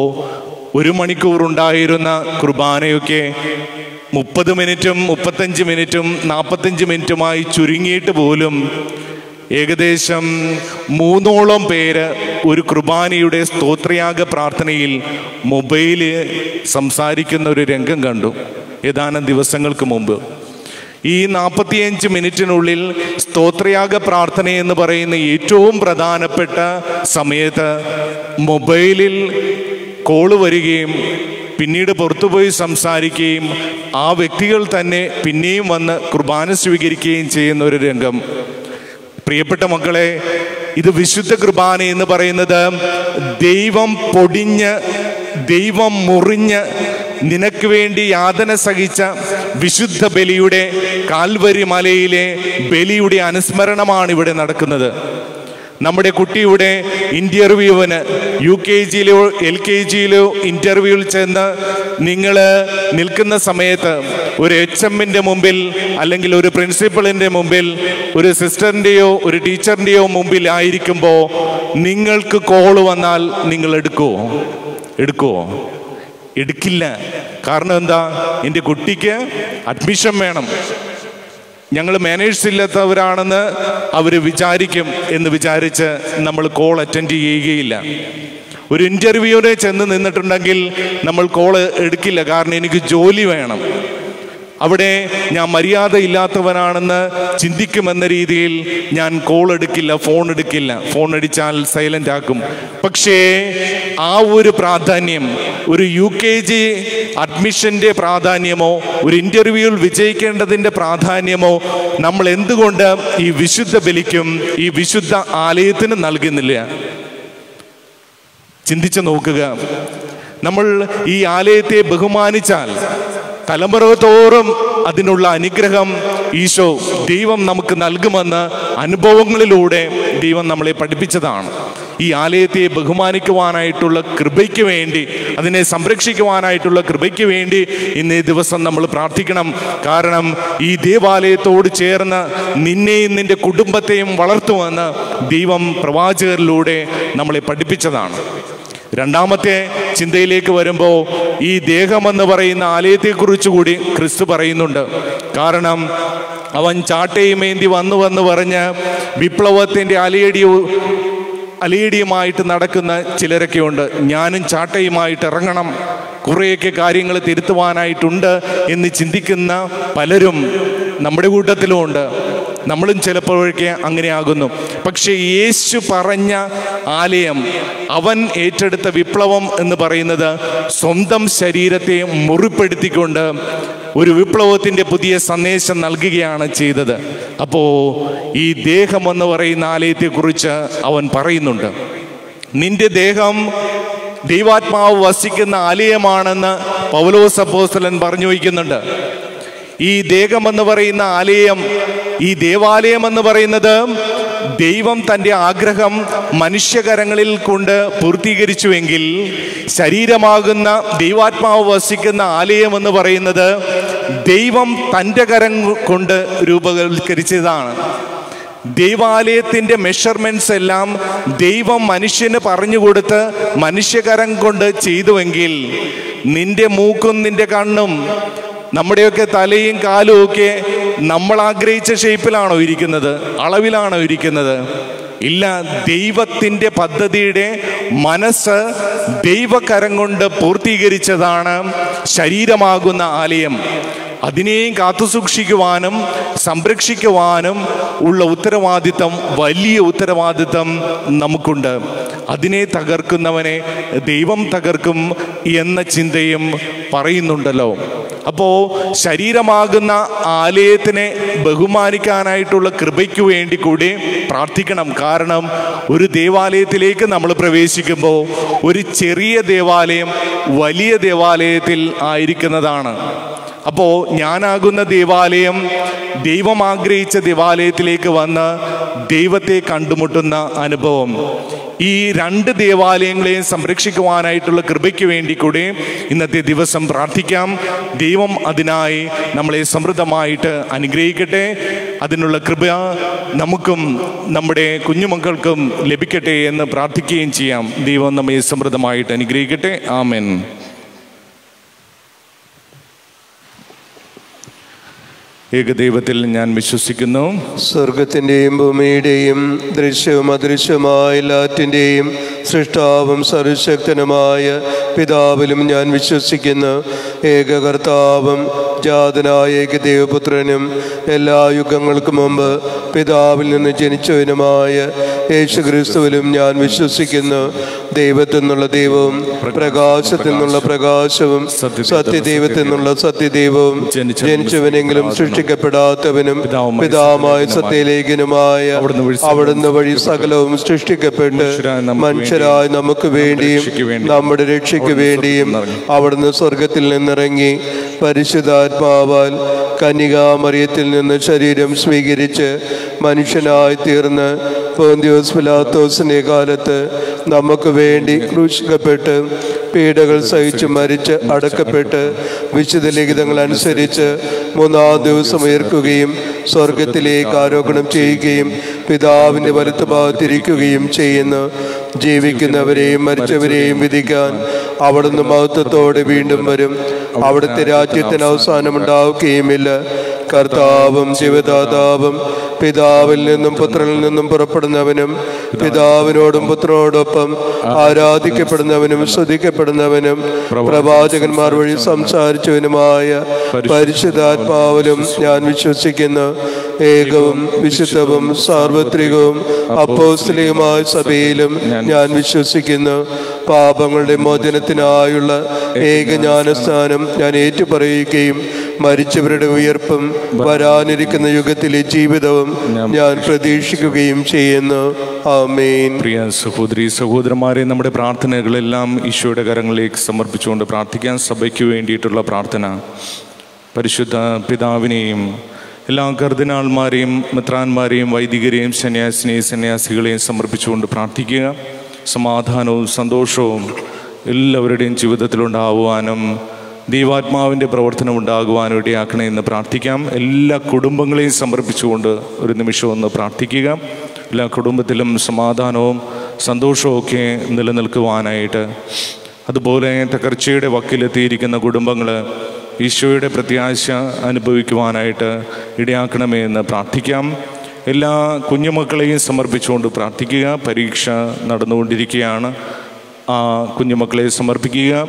ഒരു മണിക്കൂർ ഉണ്ടായിരുന്ന കുർബാനയൊക്കെ മുപ്പത് മിനിറ്റും മുപ്പത്തഞ്ച് മിനിറ്റും നാൽപ്പത്തഞ്ച് മിനിറ്റുമായി ചുരുങ്ങിയിട്ട് പോലും ഏകദേശം മൂന്നോളം പേര് ഒരു കുർബാനയുടെ സ്തോത്രയാഗ പ്രാർത്ഥനയിൽ മൊബൈൽ സംസാരിക്കുന്ന ഒരു രംഗം കണ്ടു. ഏതാനും ദിവസങ്ങൾക്ക് മുമ്പ്. ഈ നാൽപ്പത്തിയഞ്ച് മിനിറ്റിനുള്ളിൽ സ്തോത്രയാഗ പ്രാർത്ഥന എന്ന് പറയുന്ന ഏറ്റവും പ്രധാനപ്പെട്ട സമയത്ത് മൊബൈലിൽ കോൾ വരികയും പിന്നീട് പുറത്തുപോയി സംസാരിക്കുകയും ആ വ്യക്തികൾ തന്നെ പിന്നെയും വന്ന് കുർബാന സ്വീകരിക്കുകയും ചെയ്യുന്ന ഒരു രംഗം. പ്രിയപ്പെട്ട മക്കളെ ഇത് വിശുദ്ധ കുർബാന എന്ന് പറയുന്നത് ദൈവം പൊടിഞ്ഞ് ദൈവം മുറിഞ്ഞ് നിനക്ക് വേണ്ടി യാതന സഹിച്ച വിശുദ്ധ ബലിയുടെ കാൽവരി മലയിലെ ബലിയുടെ അനുസ്മരണമാണ് ഇവിടെ നടക്കുന്നത്. നമ്മുടെ കുട്ടിയുടെ ഇന്റർവ്യൂവിന് യു കെ ജിയിലോ എൽ കെ ജിയിലോ ഇന്റർവ്യൂവിൽ ചെന്ന് നിങ്ങൾ നിൽക്കുന്ന സമയത്ത് ഒരു എച്ച് എമ്മിന്റെ മുമ്പിൽ അല്ലെങ്കിൽ ഒരു പ്രിൻസിപ്പളിന്റെ മുമ്പിൽ ഒരു സിസ്റ്ററിന്റെയോ ഒരു ടീച്ചറിന്റെയോ മുമ്പിൽ ആയിരിക്കുമ്പോൾ നിങ്ങൾക്ക് കോൾ വന്നാൽ നിങ്ങൾ എടുക്കുമോ എടുക്കുമോ എടുക്കില്ല. കാരണം എന്താ? എന്റെ കുട്ടിക്ക് അഡ്മിഷൻ വേണം. ഞങ്ങൾ മാനേഴ്സ് ഇല്ലാത്തവരാണെന്ന് അവർ വിചാരിക്കും എന്ന് വിചാരിച്ച് നമ്മൾ കോൾ അറ്റൻഡ് ചെയ്യുകയില്ല. ഒരു ഇന്റർവ്യൂവിനെ ചെന്ന് നിന്നിട്ടുണ്ടെങ്കിൽ നമ്മൾ കോൾ എടുക്കില്ല. കാരണം എനിക്ക് ജോലി വേണം. അവിടെ ഞാൻ മര്യാദയില്ലാത്തവനാണെന്ന് ചിന്തിക്കുമെന്ന രീതിയിൽ ഞാൻ കോൾ എടുക്കില്ല ഫോൺ എടുക്കില്ല. ഫോൺ അടിച്ചാൽ സൈലന്റ് ആക്കും. പക്ഷേ ആ ഒരു പ്രാധാന്യം ഒരു യു കെ ജി അഡ്മിഷന്റെ പ്രാധാന്യമോ ഒരു ഇന്റർവ്യൂവിൽ വിജയിക്കേണ്ടതിന്റെ പ്രാധാന്യമോ നമ്മൾ എന്തുകൊണ്ട് ഈ വിശുദ്ധ ബലിക്കും ഈ വിശുദ്ധ ആലയത്തിന് നൽകുന്നില്ല? ചിന്തിച്ചു നോക്കുക. നമ്മൾ ഈ ആലയത്തെ ബഹുമാനിച്ചാൽ തലമുറ തോറും അതിനുള്ള അനുഗ്രഹം ഈശോ ദൈവം നമുക്ക് നൽകുമെന്ന് അനുഭവങ്ങളിലൂടെ ദൈവം നമ്മളെ പഠിപ്പിച്ചതാണ്. ഈ ആലയത്തെ ബഹുമാനിക്കുവാനായിട്ടുള്ള കൃപയ്ക്ക് വേണ്ടി അതിനെ സംരക്ഷിക്കുവാനായിട്ടുള്ള കൃപയ്ക്ക് വേണ്ടി ഇന്നേ ദിവസം നമ്മൾ പ്രാർത്ഥിക്കണം. കാരണം ഈ ദേവാലയത്തോട് ചേർന്ന് നിന്നെയും നിന്റെ കുടുംബത്തെയും വളർത്തുമെന്ന് ദൈവം പ്രവാചകരിലൂടെ നമ്മളെ പഠിപ്പിച്ചതാണ്. രണ്ടാമത്തെ ചിന്തയിലേക്ക് വരുമ്പോൾ ഈ ദേഹമെന്ന് പറയുന്ന ആലയത്തെക്കുറിച്ച് കൂടി ക്രിസ്തു പറയുന്നുണ്ട്. കാരണം അവൻ ചാട്ടയുമേന്തി വന്നു വന്ന് പറഞ്ഞ് വിപ്ലവത്തിന്റെ അലയടി അലയടിയുമായിട്ട് നടക്കുന്ന ചിലരൊക്കെ ഉണ്ട് ഞാനും ചാട്ടയുമായിട്ട് ഇറങ്ങണം. കുറേയൊക്കെ കാര്യങ്ങൾ തിരുത്തുവാനായിട്ടുണ്ട് എന്ന് ചിന്തിക്കുന്ന പലരും നമ്മുടെ കൂട്ടത്തിലും ഉണ്ട് നമ്മളും ചിലപ്പോഴൊക്കെ അങ്ങനെ ആകുന്നു പക്ഷേ യേശു പറഞ്ഞ ആലയം അവൻ ഏറ്റെടുത്ത വിപ്ലവം എന്ന് പറയുന്നത് സ്വന്തം ശരീരത്തെ മുറിപ്പെടുത്തിക്കൊണ്ട് ഒരു വിപ്ലവത്തിന്റെ പുതിയ സന്ദേശം നൽകുകയാണ് ചെയ്തത്. അപ്പോൾ ഈ ദേഹം എന്ന് പറയുന്ന ആലയത്തെക്കുറിച്ച് അവൻ പറയുന്നുണ്ട്. നിന്റെ ദേഹം ദൈവാത്മാവ് വസിക്കുന്ന ആലയമാണെന്ന് പൗലോസ് അപ്പോസ്തലൻ പറഞ്ഞു വയ്ക്കുന്നുണ്ട്. ഈ ദേഹം എന്ന് പറയുന്ന ആലയം ഈ ദേവാലയം എന്ന് പറയുന്നത് ദൈവം തന്റെ ആഗ്രഹം മനുഷ്യകരങ്ങളിൽ കൊണ്ട് പൂർത്തീകരിച്ചുവെങ്കിൽ ശരീരമാകുന്ന ദൈവാത്മാവ് വസിക്കുന്ന ആലയം എന്ന് പറയുന്നത് ദൈവം തന്റെ കരം കൊണ്ട് രൂപവൽക്കരിച്ചതാണ്. ദൈവാലയത്തിന്റെ മെഷർമെന്റ്സ് എല്ലാം ദൈവം മനുഷ്യന് പറഞ്ഞു കൊടുത്ത് മനുഷ്യകരം കൊണ്ട് ചെയ്തുവെങ്കിൽ നിന്റെ മൂക്കും നിന്റെ കണ്ണും നമ്മുടെയൊക്കെ തലയും കാലും ഒക്കെ നമ്മൾ ആഗ്രഹിച്ച ഷേപ്പിലാണോ ഇരിക്കുന്നത്? അളവിലാണോ ഇരിക്കുന്നത്? ഇല്ല ദൈവത്തിന്റെ പദ്ധതിയുടെ മനസ്സ് ദൈവകരം കൊണ്ട് പൂർത്തീകരിച്ചതാണ് ശരീരമാകുന്ന ആലയം. അതിനെയും കാത്തുസൂക്ഷിക്കുവാനും സംരക്ഷിക്കുവാനും ഉള്ള ഉത്തരവാദിത്തം വലിയ ഉത്തരവാദിത്തം നമുക്കുണ്ട്. അതിനെ തകർക്കുന്നവനെ ദൈവം തകർക്കും എന്ന ചിന്തയും പറയുന്നുണ്ടല്ലോ. അപ്പോൾ ശരീരമാകുന്ന ആലയത്തിനെ ബഹുമാനിക്കാനായിട്ടുള്ള കൃപയ്ക്ക് വേണ്ടി കൂടി പ്രാർത്ഥിക്കണം. കാരണം ഒരു ദേവാലയത്തിലേക്ക് നമ്മൾ പ്രവേശിക്കുമ്പോൾ ഒരു ചെറിയ ദേവാലയം വലിയ ദേവാലയത്തിൽ ആയിരിക്കുന്നതാണ്. അപ്പോൾ ഞാനാകുന്ന ദേവാലയം ദൈവം ആഗ്രഹിച്ച ദേവാലയത്തിലേക്ക് വന്ന് ദൈവത്തെ കണ്ടുമുട്ടുന്ന അനുഭവം. ഈ രണ്ട് ദേവാലയങ്ങളെയും സംരക്ഷിക്കുവാനായിട്ടുള്ള കൃപയ്ക്ക് വേണ്ടി കൂടി ഇന്നത്തെ ദിവസം പ്രാർത്ഥിക്കാം. ദൈവം അതിനായി നമ്മളെ സമൃദ്ധമായിട്ട് അനുഗ്രഹിക്കട്ടെ. അതിനുള്ള കൃപ നമുക്കും നമ്മുടെ കുഞ്ഞുമക്കൾക്കും ലഭിക്കട്ടെ എന്ന് പ്രാർത്ഥിക്കുകയും ചെയ്യാം. ദൈവം നമ്മെ സമൃദ്ധമായിട്ട് അനുഗ്രഹിക്കട്ടെ. ആമേൻ. ഏകദൈവത്തിൽ ഞാൻ വിശ്വസിക്കുന്നു. സ്വർഗത്തിന്റെയും ഭൂമിയുടെയും ദൃശ്യവും അദൃശ്യവുമായ എല്ലാറ്റിന്റെയും സൃഷ്ടാവും സർവശക്തനുമായ പിതാവിലും ഞാൻ വിശ്വസിക്കുന്നു. ഏകകർത്താവും ജാതനായ ഏകദേവപുത്രനും എല്ലാ യുഗങ്ങൾക്കും മുമ്പ് പിതാവിൽ നിന്ന് ജനിച്ചവനുമായ യേശു ക്രിസ്തുവിലും ഞാൻ വിശ്വസിക്കുന്നു. ദൈവത്തിൽ നിന്നുള്ള ദൈവവും പ്രകാശത്തിൽ നിന്നുള്ള പ്രകാശവും സത്യദൈവത്തിൽ നിന്നുള്ള സത്യദൈവവും ജനിച്ചവനെങ്കിലും സൃഷ്ടിക്കപ്പെടാത്തവനും പിതാമായ സത്യലേഖനുമായ അവിടുന്ന് വഴി സകലവും സൃഷ്ടിക്കപ്പെട്ട്. മനുഷ്യരായ നമുക്ക് വേണ്ടിയും നമ്മുടെ രക്ഷയ്ക്ക് വേണ്ടിയും അവിടുന്ന് സ്വർഗത്തിൽ നിന്നിറങ്ങി പരിശുദ്ധാത്മാവാൽ കന്യകാമറിയത്തിൽ നിന്ന് ശരീരം സ്വീകരിച്ച് മനുഷ്യനായി തീർന്ന് പോന്തിയോസ് പിലാത്തോസിന്റെ കാലത്ത് നമുക്ക് വേണ്ടി ക്രൂശിക്കപ്പെട്ട് പീഡകൾ സഹിച്ച് മരിച്ച് അടക്കപ്പെട്ട് വിശുദ്ധ ലിഖിതങ്ങൾ അനുസരിച്ച് മൂന്നാം ദിവസം ഉയർക്കുകയും സ്വർഗത്തിലേക്ക് ആരോപണം ചെയ്യുകയും പിതാവിന്റെ വലത്തുഭാഗത്തിരിക്കുകയും ചെയ്യുന്നു. ജീവിക്കുന്നവരെയും മരിച്ചവരെയും വിധിക്കാൻ അവിടുന്ന് മഹത്വത്തോടെ വീണ്ടും വരും. അവിടുത്തെ രാജ്യത്തിന് അവസാനമുണ്ടാവുകയുമില്ല. കർത്താവും ശിവദാതാവും പിതാവിൽ നിന്നും പുത്രനിൽ നിന്നും പുറപ്പെടുന്നവനും പിതാവിനോടും പുത്രനോടൊപ്പം ആരാധിക്കപ്പെടുന്നവനും സ്തുതിക്കപ്പെടുന്നവനും പ്രവാചകന്മാർ വഴി സംസാരിച്ചവനുമായ പരിശുദ്ധാത്മാവിലും ഞാൻ വിശ്വസിക്കുന്നു. ഏകവും വിശുദ്ധവും സാർവത്രികവും അപ്പോസ്ലിയുമായ സഭയിലും ഞാൻ വിശ്വസിക്കുന്നു. പാപങ്ങളുടെ മോചനത്തിനായുള്ള ഏകജ്ഞാനസ്ഥാനം ഞാൻ ഏറ്റുപറയുകയും മരിച്ചവരുടെ ഉയർപ്പും വരാനിരിക്കുന്ന യുഗത്തിലെ ജീവിതവും ഞാൻ പ്രതീക്ഷിക്കുകയും ചെയ്യുന്നു. ആമേൻ. പ്രിയ സഹോദരി സഹോദരന്മാരെ നമ്മുടെ പ്രാർത്ഥനകളെല്ലാം ഈശോയുടെ കരങ്ങളിലേക്ക് സമർപ്പിച്ചുകൊണ്ട് പ്രാർത്ഥിക്കാൻ സഭയ്ക്ക് വേണ്ടിയിട്ടുള്ള പ്രാർത്ഥന. പരിശുദ്ധ പിതാവിനെയും എല്ലാ കർദിനാൾമാരെയും മിത്രാന്മാരെയും വൈദികരെയും സന്യാസിനെയും സന്യാസികളെയും സമർപ്പിച്ചുകൊണ്ട് പ്രാർത്ഥിക്കുക. സമാധാനവും സന്തോഷവും എല്ലാവരുടെയും ജീവിതത്തിലുണ്ടാകുവാനും ദൈവാത്മാവിന്റെ പ്രവർത്തനം ഉണ്ടാകുവാൻ ഇടയാക്കണേ എന്ന് പ്രാർത്ഥിക്കാം. എല്ലാ കുടുംബങ്ങളെയും സമർപ്പിച്ചുകൊണ്ട് ഒരു നിമിഷം ഒന്ന് പ്രാർത്ഥിക്കുക. എല്ലാ കുടുംബത്തിലും സമാധാനവും സന്തോഷവും ഒക്കെ നിലനിൽക്കുവാനായിട്ട്. അതുപോലെ തകർച്ചയുടെ വക്കിലെത്തിയിരിക്കുന്ന കുടുംബങ്ങൾ ഈശോയുടെ പ്രത്യാശ അനുഭവിക്കുവാനായിട്ട് ഇടയാക്കണമേ എന്ന് പ്രാർത്ഥിക്കാം. എല്ലാ കുഞ്ഞുമക്കളെയും സമർപ്പിച്ചുകൊണ്ട് പ്രാർത്ഥിക്കുക. പരീക്ഷ നടന്നുകൊണ്ടിരിക്കുകയാണ്. ആ കുഞ്ഞുമക്കളെ സമർപ്പിക്കുക.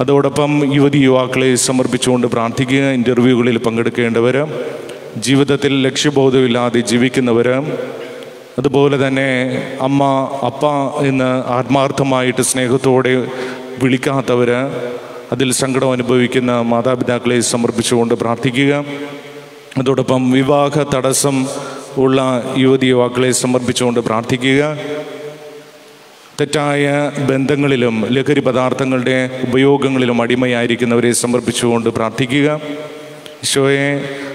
അതോടൊപ്പം യുവതി യുവാക്കളെ സമർപ്പിച്ചുകൊണ്ട് പ്രാർത്ഥിക്കുക ഇന്റർവ്യൂകളിൽ പങ്കെടുക്കേണ്ടവർ ജീവിതത്തിൽ ലക്ഷ്യബോധമില്ലാതെ ജീവിക്കുന്നവർ അതുപോലെ തന്നെ അമ്മ അപ്പ എന്ന് ആത്മാർത്ഥമായിട്ട് സ്നേഹത്തോടെ വിളിക്കാത്തവർ അതിൽ സങ്കടം അനുഭവിക്കുന്ന മാതാപിതാക്കളെ സമർപ്പിച്ചുകൊണ്ട് പ്രാർത്ഥിക്കുക. അതോടൊപ്പം വിവാഹ തടസ്സം ഉള്ള യുവതി യുവാക്കളെ സമർപ്പിച്ചുകൊണ്ട് പ്രാർത്ഥിക്കുക. തെറ്റായ ബന്ധങ്ങളിലും ലഹരി പദാർത്ഥങ്ങളുടെ ഉപയോഗങ്ങളിലും അടിമയായിരിക്കുന്നവരെ സമർപ്പിച്ചുകൊണ്ട് പ്രാർത്ഥിക്കുക. ഈശോയെ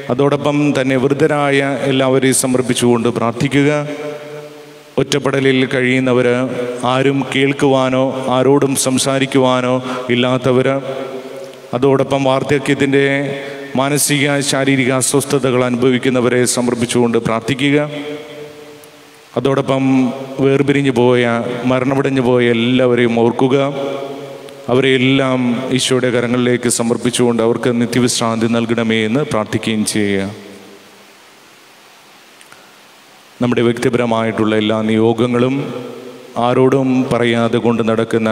അതോടൊപ്പം തന്നെ വൃദ്ധരായ എല്ലാവരെയും സമർപ്പിച്ചുകൊണ്ട് പ്രാർത്ഥിക്കുക. ഒറ്റപ്പെടലിൽ കഴിയുന്നവർ ആരും കേൾക്കുവാനോ ആരോടും സംസാരിക്കുവാനോ ഇല്ലാത്തവർ അതോടൊപ്പം വാർദ്ധക്യത്തിന്റെ മാനസിക ശാരീരിക അസ്വസ്ഥതകൾ അനുഭവിക്കുന്നവരെ സമർപ്പിച്ചുകൊണ്ട് പ്രാർത്ഥിക്കുക. അതോടൊപ്പം വേർപിരിഞ്ഞു പോയ മരണമടഞ്ഞു പോയ എല്ലാവരെയും ഓർക്കുക. അവരെയെല്ലാം ഈശോയുടെ കരങ്ങളിലേക്ക് സമർപ്പിച്ചുകൊണ്ട് അവർക്ക് നിത്യവിശ്രാന്തി നൽകണമേ എന്ന് പ്രാർത്ഥിക്കുകയും ചെയ്യുക. നമ്മുടെ വ്യക്തിപരമായിട്ടുള്ള എല്ലാ നിയോഗങ്ങളും ആരോടും പറയാതെ കൊണ്ട് നടക്കുന്ന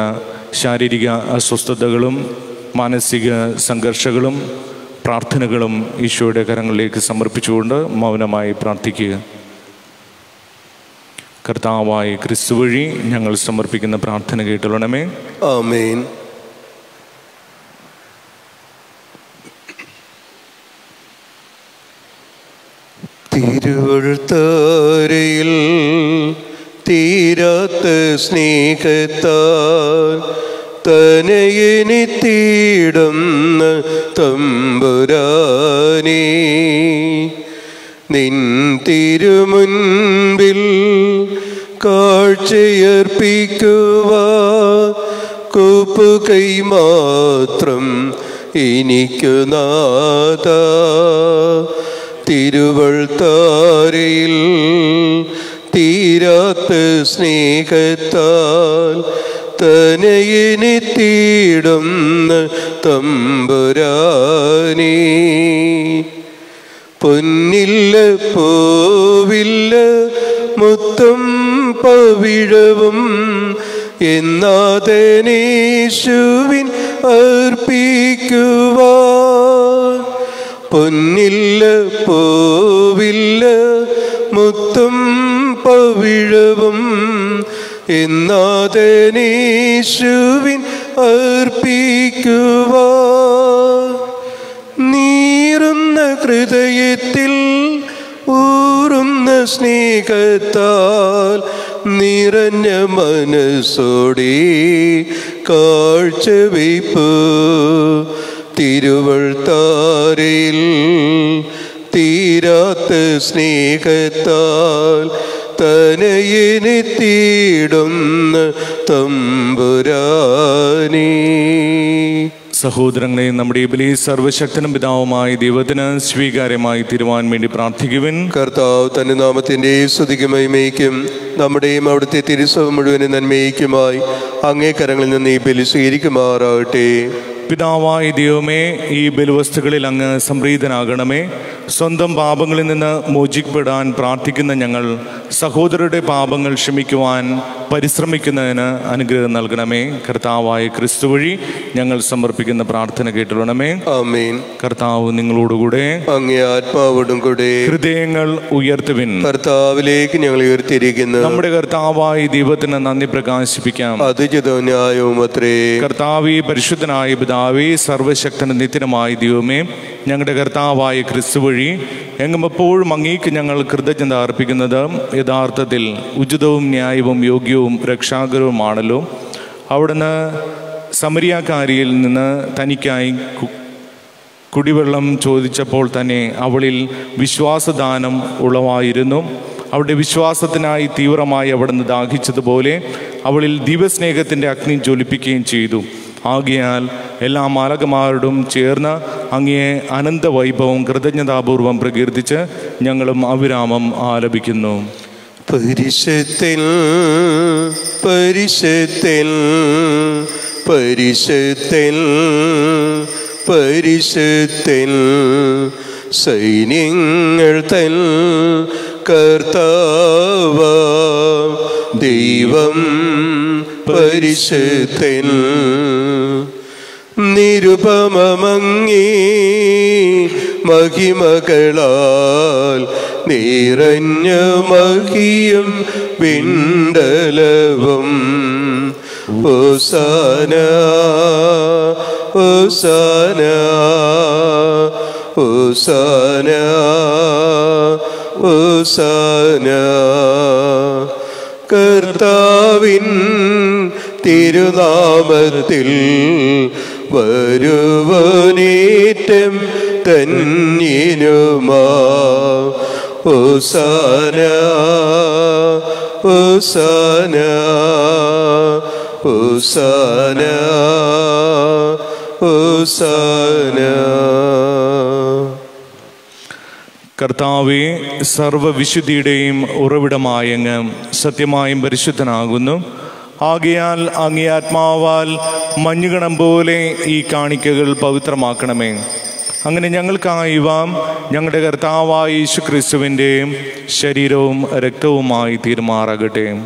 ശാരീരിക അസ്വസ്ഥതകളും മാനസിക സംഘർഷങ്ങളും പ്രാർത്ഥനകളും ഈശോയുടെ കരങ്ങളിലേക്ക് സമർപ്പിച്ചുകൊണ്ട് മൗനമായി പ്രാർത്ഥിക്കുക. കർത്താവായ ക്രിസ്തു വഴി ഞങ്ങൾ സമർപ്പിക്കുന്ന പ്രാർത്ഥന കേട്ടുകൊള്ളണമേ. ആമേൻ. തിരുവഴുത്താരയിൽ തീരാത്ത സ്നേഹത്താൽ തനയനി തീടുന്ന തമ്പുരാനേ നിൻ തിരുമുൻപിൽ കാഴ്ചയർപ്പിക്കുവാ കൂപ്പ് കൈമാത്രം മാത്രം എനിക്കു നാഥ. തിരുവൾത്താരയിൽ തീരാത്ത സ്നേഹത്താൽ തനയിനി തീടുന്ന തമ്പുരാനേ. പൊന്നില്ല പോവില്ല മുത്തും പവിഴവും എന്നാതനേശുവിൻ അർപ്പിക്കുക പൊന്നില്ല പോവില്ല മുത്തും പവിഴവും എന്നാതനേശുവിൻ അർപ്പിക്കുക നീറുന്ന ഹൃദയത്തിൽ ഊറുന്ന സ്നേഹത്താൽ നിറഞ്ഞ മനസ്സോടെ കാഴ്ചവയ്പ് തിരുവൾത്താരയിൽ തീരാത്ത സ്നേഹത്താൽ തനയിനെ തീടുന്ന തമ്പുരാനേ. സഹോദരങ്ങളെ നമ്മുടെ ഇബിലി സർവശക്തനും പിതാവുമായ ദൈവത്തിന് സ്വീകാര്യമായി തീരുവാൻ വേണ്ടി പ്രാർത്ഥിക്കുവൻ. കർത്താവ് തന്റെ നാമത്തിന്റെ സ്തുതിക്കും മഹിമയ്ക്കും നമ്മുടെയും അവിടുത്തെ തിരുസവം മുഴുവനും നന്മയ്ക്കുമായി അങ്ങേ കരങ്ങളിൽ നിന്ന് ഈ ബലി സ്വീകരിക്കുമാറാകട്ടെ. പിതാവായ ദൈവമേ ഈ ബലിവസ്തുക്കളിൽ അങ്ങ് സംപ്രീതനാകണമേ. സ്വന്തം പാപങ്ങളിൽ നിന്ന് മോചിക്കപ്പെടാൻ പ്രാർത്ഥിക്കുന്ന ഞങ്ങൾ സഹോദരരുടെ പാപങ്ങൾ ക്ഷമിക്കുവാൻ പരിശ്രമിക്കുന്നതിന് അനുഗ്രഹം നൽകണമേ. കർത്താവായ ക്രിസ്തു വഴി ഞങ്ങൾ സമർപ്പിക്കുന്ന പ്രാർത്ഥന കേട്ടുകൊള്ളണമേ കർത്താവ് നിങ്ങളോടുകൂടെ അങ്ങേ ആത്മാവോടും കൂടെ ഹൃദയങ്ങൾ ഉയർത്തുവിൻ. കർത്താവിലേക്ക് ഞങ്ങൾ ഉയർത്തിയിരിക്കുന്നു. നമ്മുടെ കർത്താവായി ദൈവത്തിന് നന്ദി പ്രകാശിപ്പിക്കാം. അതിജിതന്യായവും അത്രേ. കർത്താവി പരിശുദ്ധനായ പിതാവി സർവശക്തന നിത്യനമായ ദൈവമേ ഞങ്ങളുടെ കർത്താവായ ക്രിസ്തു വഴി എങ്ങും എപ്പോഴും അങ്ങേക്ക് ഞങ്ങൾ കൃതജ്ഞത അർപ്പിക്കുന്നത് യഥാർത്ഥത്തിൽ ഉചിതവും ന്യായവും യോഗ്യവും രക്ഷാകരവുമാണല്ലോ. അവിടുന്ന് സമരിയാക്കാരിയിൽ നിന്ന് തനിക്കായി കുടിവെള്ളം ചോദിച്ചപ്പോൾ തന്നെ അവളിൽ വിശ്വാസദാനം ഉളവായിരുന്നു. അവളുടെ വിശ്വാസത്തിനായി തീവ്രമായി അവിടുന്ന് ദാഹിച്ചതുപോലെ അവളിൽ ദിവസ്നേഹത്തിന്റെ അഗ്നി ജ്വലിപ്പിക്കുകയും ചെയ്തു. ആകയാൽ എല്ലാ മാലകമാരോടും ചേർന്ന് അങ്ങയെ അനന്ത വൈഭവം കൃതജ്ഞതാപൂർവം പ്രകീർത്തിച്ച് ഞങ്ങളും അവിരാമം ആലപിക്കുന്നു. പരിശത്തിൽ പരിശത്തിൽ പരിശത്തിൽ പരിശത്തിൽ സൈന്യങ്ങൾ തൻ കർത്താവ ദൈവം പരിശത്തിൽ നിരുപമങ്ങി മഹിമകളാൽ നിറഞ്ഞ മഹിയും പിണ്ടലവും ഓസാന ഓസാന ഓസാന ഓസാന കർത്താവിൻ തിരുനാമത്തിൽ വരുവനേറ്റം തന്നിനുമാ. ഓസാന ഓസാന ഓസാന ഓസാന കർത്താവെ സർവവിശുദ്ധിയുടെയും ഉറവിടമായങ്ങ് സത്യമായും പരിശുദ്ധനാകുന്നു. ആകയാൽ അങ്ങേ ആത്മാവാൽ മഞ്ഞുകണം പോലെ ഈ കാണിക്കകൾ പവിത്രമാക്കണമേ. അങ്ങനെ ഞങ്ങൾക്കായി ഇവ ഞങ്ങളുടെ കർത്താവായ യേശു ക്രിസ്തുവിന്റെ ശരീരവും രക്തവുമായി തീരുമാറാകട്ടെ.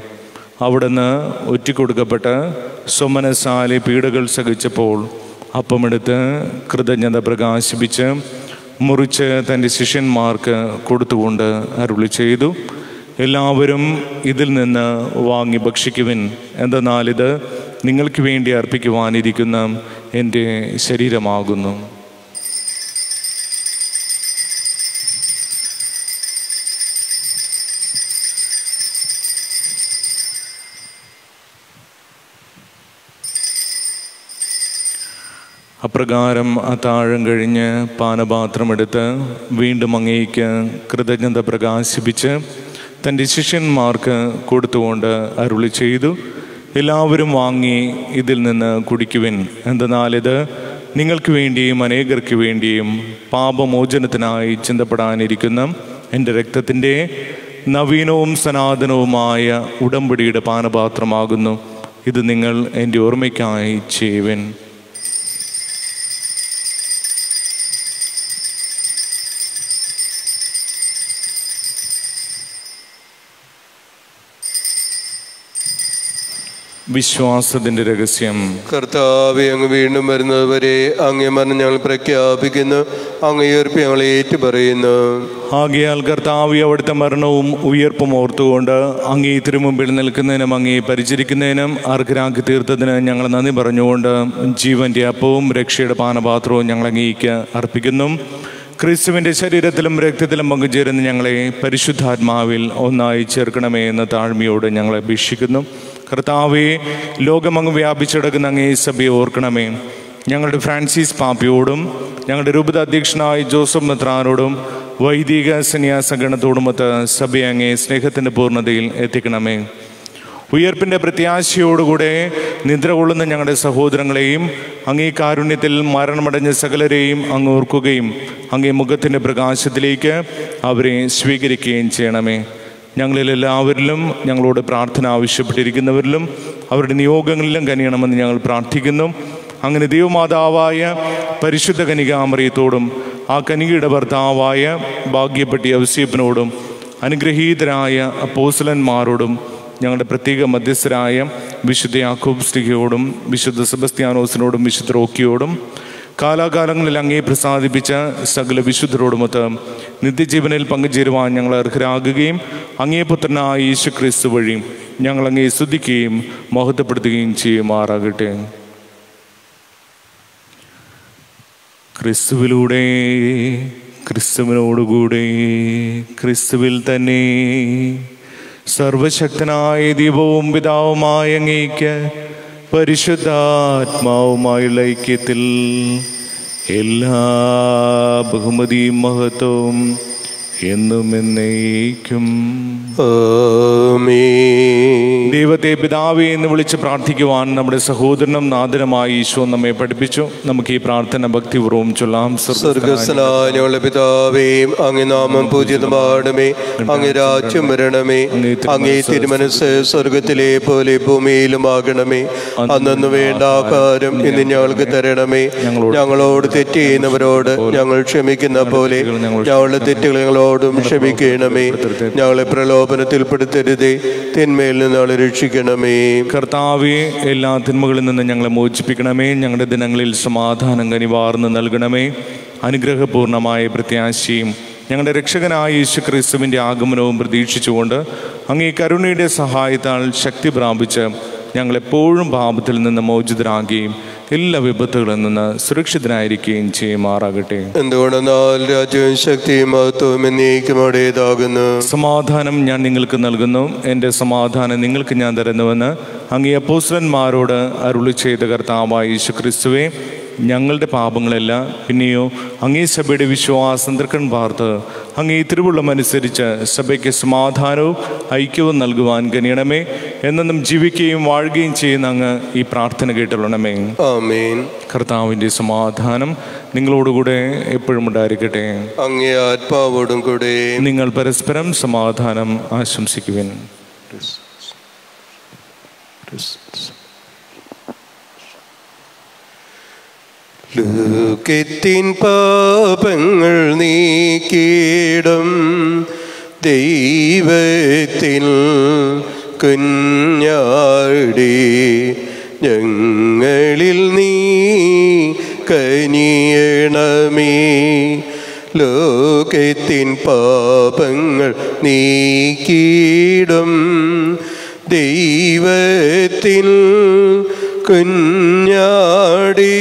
അവിടുന്ന് ഒറ്റിക്കൊടുക്കപ്പെട്ട് സ്വമനസാലെ പീഡകൾ സഹിച്ചപ്പോൾ അപ്പമെടുത്ത് കൃതജ്ഞത പ്രകാശിപ്പിച്ച് മുറിച്ച് തന്റെ ശിഷ്യന്മാർക്ക് കൊടുത്തുകൊണ്ട് അരുളി ചെയ്തു. എല്ലാവരും ഇതിൽ നിന്ന് വാങ്ങി ഭക്ഷിക്കുവിൻ. എന്തെന്നാൽ ഇത് നിങ്ങൾക്ക് വേണ്ടി അർപ്പിക്കുവാനിരിക്കുന്ന എന്റെ ശരീരമാകുന്നു. അപ്രകാരം ആ താഴം കഴിഞ്ഞ് പാനപാത്രമെടുത്ത് വീണ്ടും അങ്ങേക്ക് കൃതജ്ഞത പ്രകാശിപ്പിച്ച് തന്റെ ശിഷ്യന്മാർക്ക് കൊടുത്തുകൊണ്ട് അരുളി ചെയ്തു എല്ലാവരും വാങ്ങി ഇതിൽ നിന്ന് കുടിക്കുവിൻ. എന്തെന്നാൽ ഇത് നിങ്ങൾക്ക് വേണ്ടിയും അനേകർക്ക് വേണ്ടിയും പാപമോചനത്തിനായി ചിന്തപ്പെടാനിരിക്കുന്ന എന്റെ രക്തത്തിന്റെ നവീനവും സനാതനവുമായ ഉടമ്പടിയുടെ പാനപാത്രമാകുന്നു. ഇത് നിങ്ങൾ എന്റെ ഓർമ്മയ്ക്കായി ചെയ്യുവിൻ. വിശ്വാസത്തിന്റെ രഹസ്യം. കർത്താവെ അങ്ങ് വീണ്ടും വരുന്നത് വരെ അങ്ങേ മരണം ഞങ്ങൾ പ്രഖ്യാപിക്കുന്നു. അങ്ങേർപ്പ് ഞങ്ങൾ ഏറ്റുപറയുന്നു. ആകയാൽ കർത്താവ് അവിടുത്തെ മരണവും ഉയർപ്പും ഓർത്തുകൊണ്ട് അങ്ങേ തിരുമുമ്പിൽ നിൽക്കുന്നതിനും അങ്ങേ പരിചരിക്കുന്നതിനും അർഹരാക്കി തീർത്തതിന് ഞങ്ങൾ നന്ദി പറഞ്ഞുകൊണ്ട് ജീവന്റെ അപ്പവും രക്ഷയുടെ പാനപാത്രവും ഞങ്ങൾ അങ്ങേക്ക് അർപ്പിക്കുന്നു. ക്രിസ്തുവിന്റെ ശരീരത്തിലും രക്തത്തിലും പങ്കുചേരുന്ന ഞങ്ങളെ പരിശുദ്ധാത്മാവിൽ ഒന്നായി ചേർക്കണമേ എന്ന താഴ്മയോട് ഞങ്ങൾ അപേക്ഷിക്കുന്നു. കർത്താവെ ലോകമങ്ങ് വ്യാപിച്ചെടുക്കുന്ന അങ്ങേ സഭയെ ഓർക്കണമേ. ഞങ്ങളുടെ ഫ്രാൻസിസ് പാപ്പയോടും ഞങ്ങളുടെ രൂപത അധ്യക്ഷനായ ജോസഫ് മെത്രാനോടും വൈദിക സന്യാസ ഗണത്തോടുമൊത്ത് സഭയെ അങ്ങേ സ്നേഹത്തിന്റെ പൂർണതയിൽ എത്തിക്കണമേ. ഉയർപ്പിന്റെ പ്രത്യാശയോടുകൂടെ നിദ്ര കൊള്ളുന്ന ഞങ്ങളുടെ സഹോദരങ്ങളെയും അങ്ങേ കാരുണ്യത്തിൽ മരണമടഞ്ഞ സകലരെയും അങ്ങ് ഓർക്കുകയും അങ്ങേ മുഖത്തിന്റെ പ്രകാശത്തിലേക്ക് അവരെ സ്വീകരിക്കുകയും ചെയ്യണമേ. ഞങ്ങളിൽ എല്ലാവരിലും ഞങ്ങളോട് പ്രാർത്ഥന ആവശ്യപ്പെട്ടിരിക്കുന്നവരിലും അവരുടെ നിയോഗങ്ങളിലും കനിയണമെന്ന് ഞങ്ങൾ പ്രാർത്ഥിക്കുന്നു. അങ്ങനെ ദൈവമാതാവായ പരിശുദ്ധ കനികാമറിയത്തോടും ആ കനികയുടെ ഭർത്താവായ ഭാഗ്യപ്പെട്ടി ഔസേപ്പിനോടും അനുഗ്രഹീതരായ അപ്പോസലന്മാരോടും ഞങ്ങളുടെ പ്രത്യേക മധ്യസ്ഥരായ വിശുദ്ധ യാക്കോബ് സ്ലിഹയോടും വിശുദ്ധ സെബസ്ത്യാനോസിനോടും വിശുദ്ധ റോക്കിയോടും കാലാകാലങ്ങളിൽ അങ്ങേ പ്രസാദിപ്പിച്ച സകല വിശുദ്ധരോടുമൊത്ത് നിത്യജീവനിൽ പങ്കുചേരുവാൻ ഞങ്ങൾ അർഹരാകുകയും അങ്ങേ പുത്രനായ യേശു ക്രിസ്തു വഴി ഞങ്ങൾ അങ്ങേ സ്തുതിക്കുകയും മഹത്വപ്പെടുത്തുകയും ചെയ്യുമാറാകട്ടെ. ക്രിസ്തുവിലൂടെ ക്രിസ്തുവിനോടുകൂടെ ക്രിസ്തുവിൽ തന്നെ സർവശക്തനായ ദീപവും പിതാവുമായ അങ്ങേക്ക് പരിശുദ്ധാത്മാവുമായുള്ള ഐക്യത്തിൽ എല്ലാ ബഹുമതിയും മഹത്വവും എന്നും എന്നേക്കും. ദൈവത്തെ പിതാവേ എന്ന് വിളിച്ച് പ്രാർത്ഥിക്കുവാൻ നമ്മുടെ സഹോദരനും നാദനമായി ഈശോ നമ്മെ പഠിപ്പിച്ചു. നമുക്ക് ഈ പ്രാർത്ഥന ഭക്തിപൂർവം ചൊല്ലാം. സ്വർഗസ്നായ പിതാവേ പിതാവേയും അങ്ങേ നാമം പൂജിതമാടമേ അങ്ങ് രാജ്യം വരണമേ അങ്ങേ തിരുമനസ് സ്വർഗത്തിലെ പോലെ ഭൂമിയിലും ആകണമേ. അന്നു വേണ്ട ആഹാരം ഇന്ന് ഞങ്ങൾക്ക് തരണമേ. ഞങ്ങളോട് തെറ്റ് ചെയ്യുന്നവരോട് ഞങ്ങൾ ക്ഷമിക്കുന്ന പോലെ ഞങ്ങളുടെ തെറ്റുകൾ ഞങ്ങളോടും ക്ഷമിക്കണമേ. ഞങ്ങളെ പ്രലോഭനത്തിൽപ്പെടുത്തരുതേ തിന്മയിൽ നിന്ന് ഞങ്ങളെ രക്ഷിക്കണമേ. കർത്താവെ എല്ലാ തിന്മകളിൽ നിന്ന് ഞങ്ങളെ മോചിപ്പിക്കണമേ. ഞങ്ങളുടെ ദിനങ്ങളിൽ സമാധാനം കനിവാർന്ന് നൽകണമേ. അനുഗ്രഹപൂർണമായ പ്രത്യാശയും ഞങ്ങളുടെ രക്ഷകനായ യേശു ക്രിസ്തുവിന്റെ ആഗമനവും പ്രതീക്ഷിച്ചുകൊണ്ട് അങ്ങ് ഈ കരുണയുടെ സഹായത്താൽ ശക്തി പ്രാപിച്ച് ഞങ്ങളെപ്പോഴും പാപത്തിൽ നിന്ന് മോചിതരാകുകയും എല്ലാ വിപത്തുകളിൽ നിന്ന് സുരക്ഷിതനായിരിക്കുകയും ചെയ്യുമാറാകട്ടെ. എന്തുകൊണ്ടെന്നാൽ രാജ്യവും ശക്തിയും മഹത്വവും എന്നേക്കുമടേതാകുന്നു സമാധാനം ഞാൻ നിങ്ങൾക്ക് നൽകുന്നു. എന്റെ സമാധാനം നിങ്ങൾക്ക് ഞാൻ തരുന്നുവെന്ന് അങ്ങേ അപ്പോസ്ലന്മാരോട് അരുളി ചെയ്ത കർത്താവായ യേശു ക്രിസ്തുവെ ഞങ്ങളുടെ പാപങ്ങളല്ല പിന്നെയോ അങ്ങേ സഭയുടെ വിശ്വാസം തൃക്കൺ പാർത്ത് അങ്ങേ തിരുവുള്ളമനുസരിച്ച് സഭയ്ക്ക് സമാധാനവും ഐക്യവും നൽകുവാൻ കനിയണമേ എന്നെന്നും ജീവിക്കുകയും വാഴുകയും ചെയ്യുന്ന അങ്ങ് ഈ പ്രാർത്ഥന കേട്ടുള്ളണമേ ആമേൻ. കർത്താവിന്റെ സമാധാനം നിങ്ങളോടുകൂടെ എപ്പോഴും ഉണ്ടായിരിക്കട്ടെ. അങ്ങേ ആത്മാവോടും കൂടെ. നിങ്ങൾ പരസ്പരം സമാധാനം ആശംസിക്കുവിൻ. ലോകത്തിൻ പാപങ്ങൾ നീക്കിയിടും ദൈവത്തിൽ കുഞ്ഞാടി. ഞങ്ങളിൽ നീ കനിയണമേ. ലോകത്തിൻ പാപങ്ങൾ നീക്കിയിടും ദൈവത്തിൽ കുഞ്ഞാടി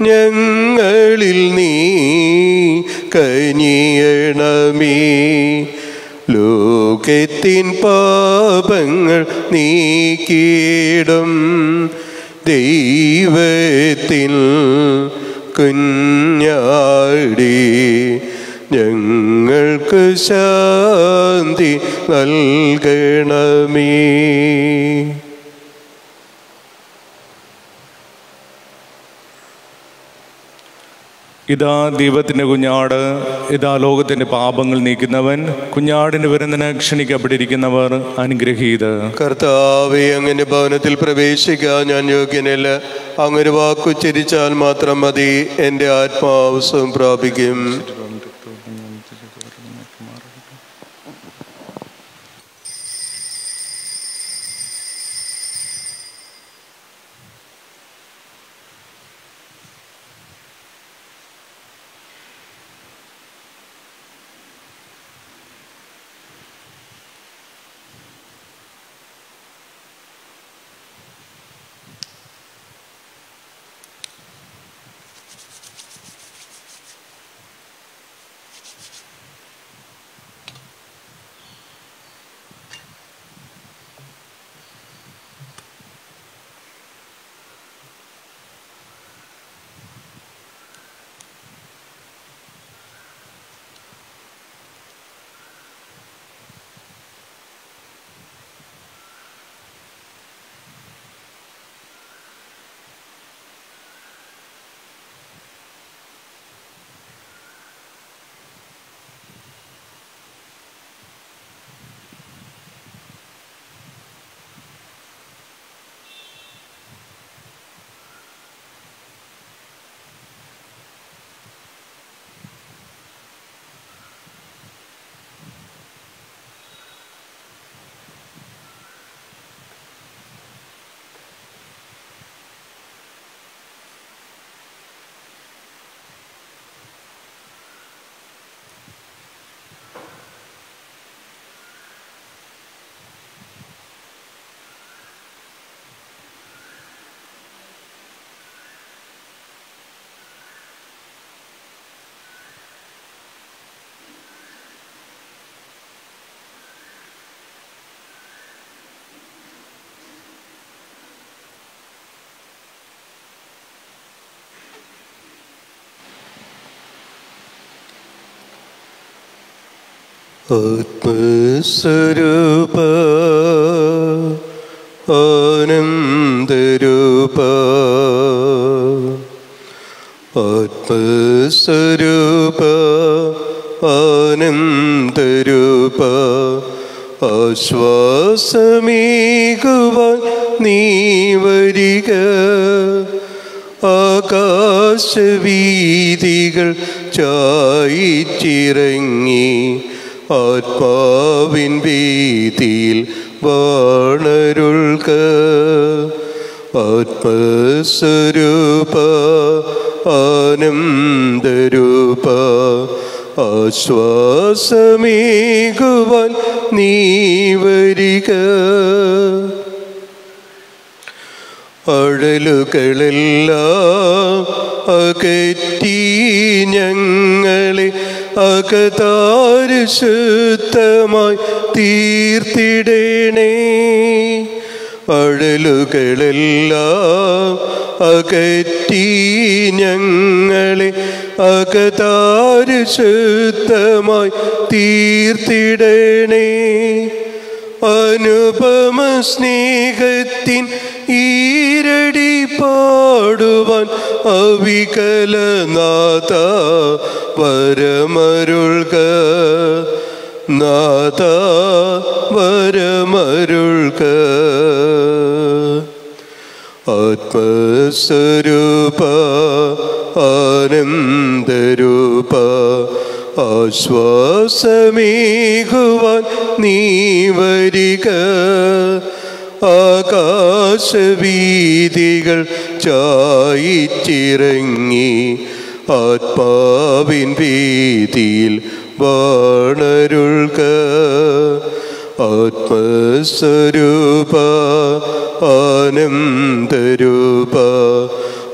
ഞങ്ങളിൽ നീ കനിയണമേ. ലോകത്തിൻ പാപങ്ങൾ നീക്കിയിടും ദൈവത്തിൽ കുഞ്ഞാടി ഞങ്ങൾക്ക് ശാന്തി നൽകണമേ. ഇതാ ദൈവത്തിന്റെ കുഞ്ഞാട് ഇതാ ലോകത്തിന്റെ പാപങ്ങൾ നീക്കുന്നവൻ കുഞ്ഞാടിന് വരുന്നതിന് ക്ഷണിക്കപ്പെട്ടിരിക്കുന്നവർ അനുഗ്രഹീത്. കർത്താവെ അങ്ങനെ ഭവനത്തിൽ പ്രവേശിക്കാൻ ഞാൻ യോഗ്യനല്ല. അങ്ങൊരു വാക്കുച്ചരിച്ചാൽ മാത്രം മതി. എന്റെ ആത്മാവ് സുഖം പ്രാപിക്കും. ആത്മസ്വരൂപ ആനന്ദരൂപ. ആത്മസ്വരൂപ ആനന്ദരൂപ. ആശ്വാസമേകുവാൻ നീ വരിക ആകാശവീതികൾ ആത്മാവിൻ വീതിയിൽ വേണരുൾക്ക് ആത്മസ്വരൂപ ആനന്ദരൂപ ആശ്വാസമേകുവാൻ നീ വരിക. അഴലുകളെല്ലാം അകറ്റി ഞങ്ങളെ അകതാര് ശുദ്ധമായി തീർത്തിടണേ. അഴലുകളെല്ലാം അകറ്റി ഞങ്ങളെ അകതാര് തീർത്തിടണേ. അനുപമ സ്നേഹത്തിൻ ഈരടി പാടുവാൻ അവികലനാഥ വരമരുൾക. നാഥ വരമരുൾക. ആത്മസ്വരൂപ ആനന്ദരൂപ ആശ്വാസമേകുവാൻ നീ വരിക. ആകാശവീതികൾ ചായിച്ചിറങ്ങി ആത്മാവിൻ വീതിയിൽ വാണരുൾക. ആത്മസ്വരൂപ ആനന്ദരൂപ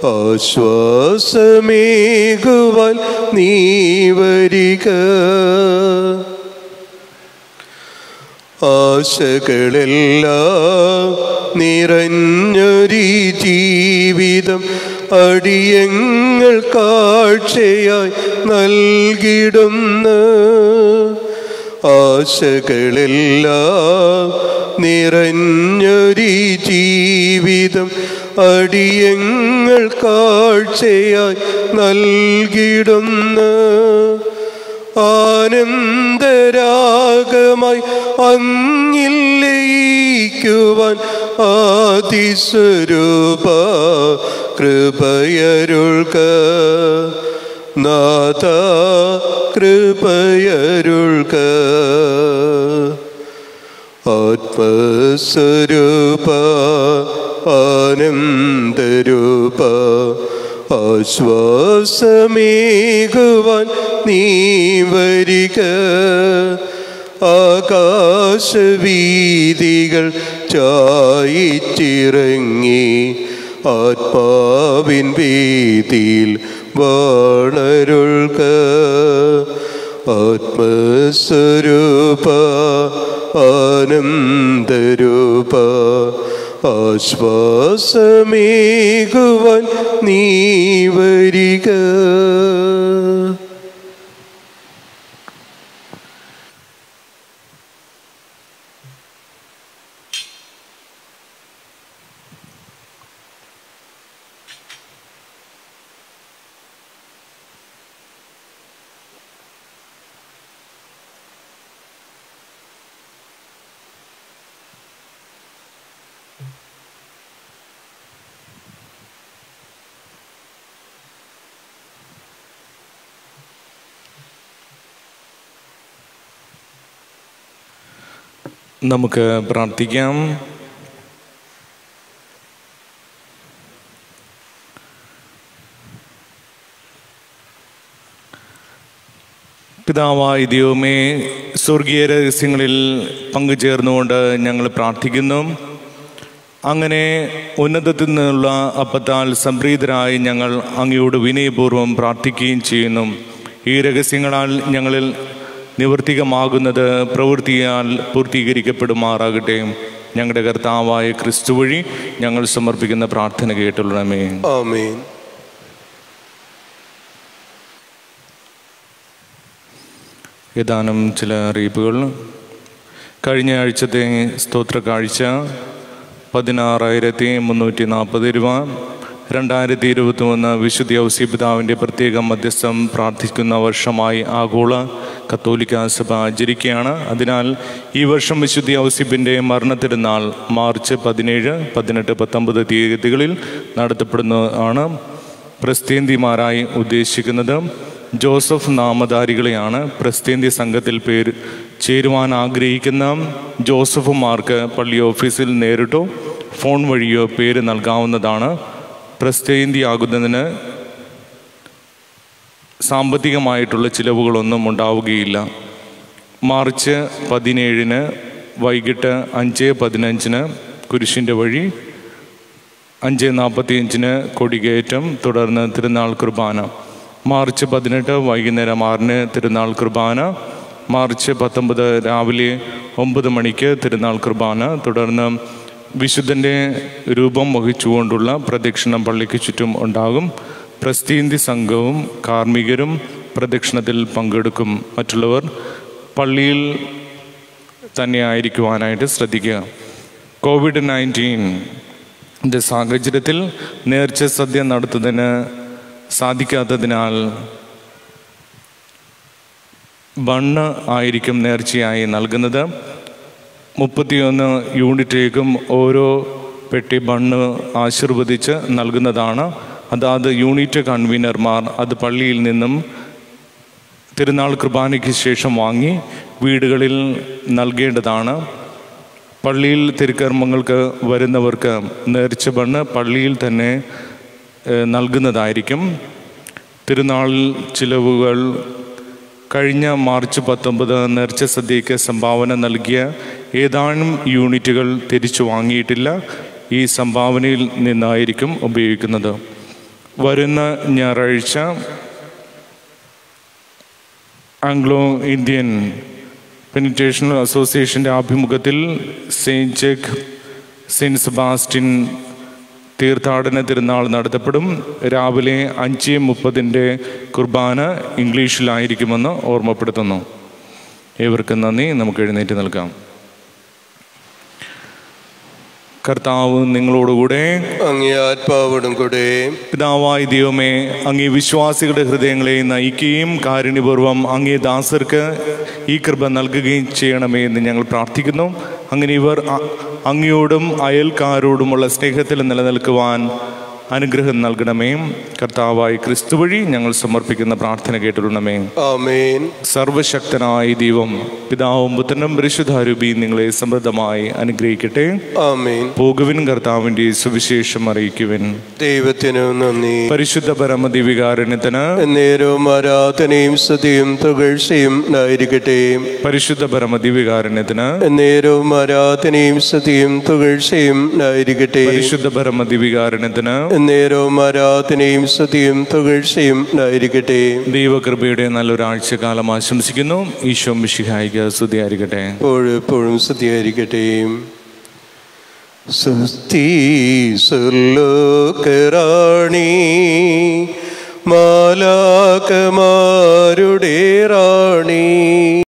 ആശ്വാസമേകുവാൻ നീ വരിക. ആശകളെല്ലാം നിറഞ്ഞൊരു ജീവിതം അടിയങ്ങൾ കാഴ്ചയായി നൽകിടുന്ന. ആശകളെല്ലാം നിറഞ്ഞൊരു ജീവിതം അടിയങ്ങൾ കാഴ്ചയായി നൽകിടുന്ന. ആനന്ദരാഗമായി അങ്ങില്ലയിക്കുവാൻ ആതിസ്വരൂപ കൃപയരുൾക നാഥ കൃപയരുൾക ആത്മസ്വരൂപ ആനന്ദരൂപ ആശ്വാസമേകുവാൻ നീ വരിക. ആകാശവീതികൾ ചായിച്ചിറങ്ങി ആത്മാവിൻ വീതിയിൽ വാണരുൾക ആത്മസ്വരൂപ ആനന്ദരൂപ ആശ്വാസമേകുവാൻ നീ വരിക. നമുക്ക് പ്രാർത്ഥിക്കാം. പിതാവായ ദൈവമേ സ്വർഗീയ രഹസ്യങ്ങളിൽ പങ്കുചേർന്നുകൊണ്ട് ഞങ്ങൾ പ്രാർത്ഥിക്കുന്നു. അങ്ങനെ ഉന്നതത്തിൽ നിന്നുള്ള അപ്പത്താൽ സംപ്രീതരായി ഞങ്ങൾ അങ്ങയോട് വിനയപൂർവം പ്രാർത്ഥിക്കുകയും ചെയ്യുന്നു. ഈ രഹസ്യങ്ങളാൽ ഞങ്ങളിൽ നിവർത്തികമാകുന്നത് പ്രവൃത്തിയാൽ പൂർത്തീകരിക്കപ്പെടുമാറാകട്ടെ. ഞങ്ങളുടെ കർത്താവായ ക്രിസ്തു വഴി ഞങ്ങൾ സമർപ്പിക്കുന്ന പ്രാർത്ഥന കേട്ടുള്ളണമേ ആമേൻ. ഏതാനും ചില അറിയിപ്പുകൾ. കഴിഞ്ഞ ആഴ്ചത്തെ സ്തോത്ര കാഴ്ച പതിനാറായിരത്തി മുന്നൂറ്റി നാൽപ്പത് രൂപ. രണ്ടായിരത്തി ഇരുപത്തി മൂന്ന് വിശുദ്ധ ഔസിപിതാവിന്റെ പ്രത്യേക മധ്യസ്ഥം പ്രാർത്ഥിക്കുന്ന വർഷമായി ആഗോള കത്തോലിക്ക സഭ ആചരിക്കുകയാണ്. അതിനാൽ ഈ വർഷം വിശുദ്ധ ഔസിപ്പിന്റെ മരണത്തിരുന്നാൾ മാർച്ച് പതിനേഴ് പതിനെട്ട് പത്തൊമ്പത് തീയതികളിൽ നടത്തപ്പെടുന്നതാണ് പ്രസ്തീന്തിമാരായി ഉദ്ദേശിക്കുന്നത്. ജോസഫ് നാമധാരികളെയാണ് പ്രസ്തീന്തി സംഘത്തിൽ പേര് ചേരുവാൻ ആഗ്രഹിക്കുന്ന ജോസഫുമാർക്ക് പള്ളി ഓഫീസിൽ നേരിട്ടോ ഫോൺ വഴിയോ പേര് നൽകാവുന്നതാണ്. പ്രസ്തേന്തിയാകുന്നതിന് സാമ്പത്തികമായിട്ടുള്ള ചിലവുകളൊന്നും ഉണ്ടാവുകയില്ല. മാർച്ച് പതിനേഴിന് വൈകിട്ട് അഞ്ച് പതിനഞ്ചിന് കുരിശിന്റെ വഴി അഞ്ച് നാൽപ്പത്തിയഞ്ചിന് കൊടികയറ്റം തുടർന്ന് തിരുനാൾ കുർബാന. മാർച്ച് പതിനെട്ട് വൈകുന്നേരം ആറിന് തിരുനാൾ കുർബാന. മാർച്ച് പത്തൊമ്പത് രാവിലെ ഒമ്പത് മണിക്ക് തിരുനാൾ കുർബാന. തുടർന്ന് വിശുദ്ധന്റെ രൂപം വഹിച്ചുകൊണ്ടുള്ള പ്രദക്ഷിണം പള്ളിക്ക് ചുറ്റും ഉണ്ടാകും. പ്രസ്തീന്തി സംഘവും കാർമ്മികരും പ്രദക്ഷിണത്തിൽ പങ്കെടുക്കും. മറ്റുള്ളവർ പള്ളിയിൽ തന്നെ ആയിരിക്കുവാനായിട്ട് ശ്രദ്ധിക്കുക. കോവിഡ് നയന്റീന്റെ സാഹചര്യത്തിൽ നേർച്ച സദ്യ നടത്തുന്നതിന് സാധിക്കാത്തതിനാൽ ബണ്ണ് ആയിരിക്കും നേർച്ചയായി നൽകുന്നത്. മുപ്പത്തിയൊന്ന് യൂണിറ്റേക്കും ഓരോ പെട്ടി ബണ്ണ് ആശീർവദിച്ച് നൽകുന്നതാണ് അതാത് യൂണിറ്റ് കൺവീനർമാർ അത് പള്ളിയിൽ നിന്നും തിരുനാൾ കുർബാനയ്ക്ക് ശേഷം വാങ്ങി വീടുകളിൽ നൽകേണ്ടതാണ്. പള്ളിയിൽ തിരുക്കർമ്മങ്ങൾക്ക് വരുന്നവർക്ക് നേർച്ച ബണ്ണ് പള്ളിയിൽ തന്നെ നൽകുന്നതായിരിക്കും. തിരുനാൾ ചിലവുകൾ കഴിഞ്ഞ മാർച്ച് പത്തൊമ്പത് നേർച്ച സദ്യയ്ക്ക് സംഭാവന നൽകിയ ഏതാനും യൂണിറ്റുകൾ തിരിച്ചു വാങ്ങിയിട്ടില്ല. ഈ സംഭാവനയിൽ നിന്നായിരിക്കും ഉപയോഗിക്കുന്നത്. വരുന്ന ഞായറാഴ്ച ആംഗ്ലോ ഇന്ത്യൻ പെനിറ്റേഷണൽ അസോസിയേഷന്റെ ആഭിമുഖ്യത്തിൽ സെയിന്റ് ജെക് സെയിന്റ് സെബാസ്റ്റിൻ തീർത്ഥാടന തിരുനാൾ നടത്തപ്പെടും. രാവിലെ അഞ്ച് മുപ്പതിന്റെ കുർബാന ഇംഗ്ലീഷിലായിരിക്കുമെന്ന് ഓർമ്മപ്പെടുത്തുന്നു. ഏവർക്കും നന്ദി. നമുക്ക് എഴുന്നേറ്റ് നിൽക്കാം. കർത്താവ് നിങ്ങളോടുകൂടെ. അങ്ങേ ആത്മാവോടും കൂടെ. പിതാവായ ദൈവമേ അങ്ങേ വിശ്വാസികളുടെ ഹൃദയങ്ങളെ നയിക്കുകയും കാരുണ്യപൂർവം അങ്ങേ ദാസർക്ക് ഈ കൃപ നൽകുകയും ചെയ്യണമേ എന്ന് ഞങ്ങൾ പ്രാർത്ഥിക്കുന്നു. അങ്ങനെ ഇവർ അങ്ങയോടും അയൽക്കാരോടുമുള്ള സ്നേഹത്തിൽ നിലനിൽക്കുവാൻ അനുഗ്രഹം നൽകണമേ. കർത്താവായി ക്രിസ്തു വഴി ഞങ്ങൾ സമർപ്പിക്കുന്ന പ്രാർത്ഥന കേട്ടിടണമേ സർവശക്തനായ ദൈവം പിതാവും പുത്രനും പരിശുദ്ധാരൂപിയും നിങ്ങളെ സമൃദ്ധമായി അനുഗ്രഹിക്കട്ടെ. പോകുവിൻ കർത്താവിന്റെ സുവിശേഷം അറിയിക്കുവിൻ. ദൈവത്തിനു നന്ദി. പരിശുദ്ധ പരമദിവികാരണത്തിന് നേരവും ആരാധനയും സ്തുതിയും തുകഴ്ചയും ഉണ്ടായിരിക്കട്ടെ. പരിശുദ്ധ പരമദിവികാരണത്തിന് നേരവും ആരാധനയും സ്തുതിയും തുകഴ്ചയും ഉണ്ടായിരിക്കട്ടെ. പരിശുദ്ധ പരമദിവികാരണത്തിന് നേരവും ആരാധനയും സ്തുതിയും തുകഴ്ചയും ഉണ്ടായിരിക്കട്ടെ. ദൈവകൃപയുടെ നല്ലൊരാഴ്ചകാലം ആശംസിക്കുന്നു. ഈശോ മിശിഹായിക്ക് സ്തുതിയായിരിക്കട്ടെ. എപ്പോഴും എപ്പോഴും സ്തുതിയായിരിക്കട്ടെ. സ്വസ്തി സുലോകറാണി മാലാകമാരുടെ റാണി.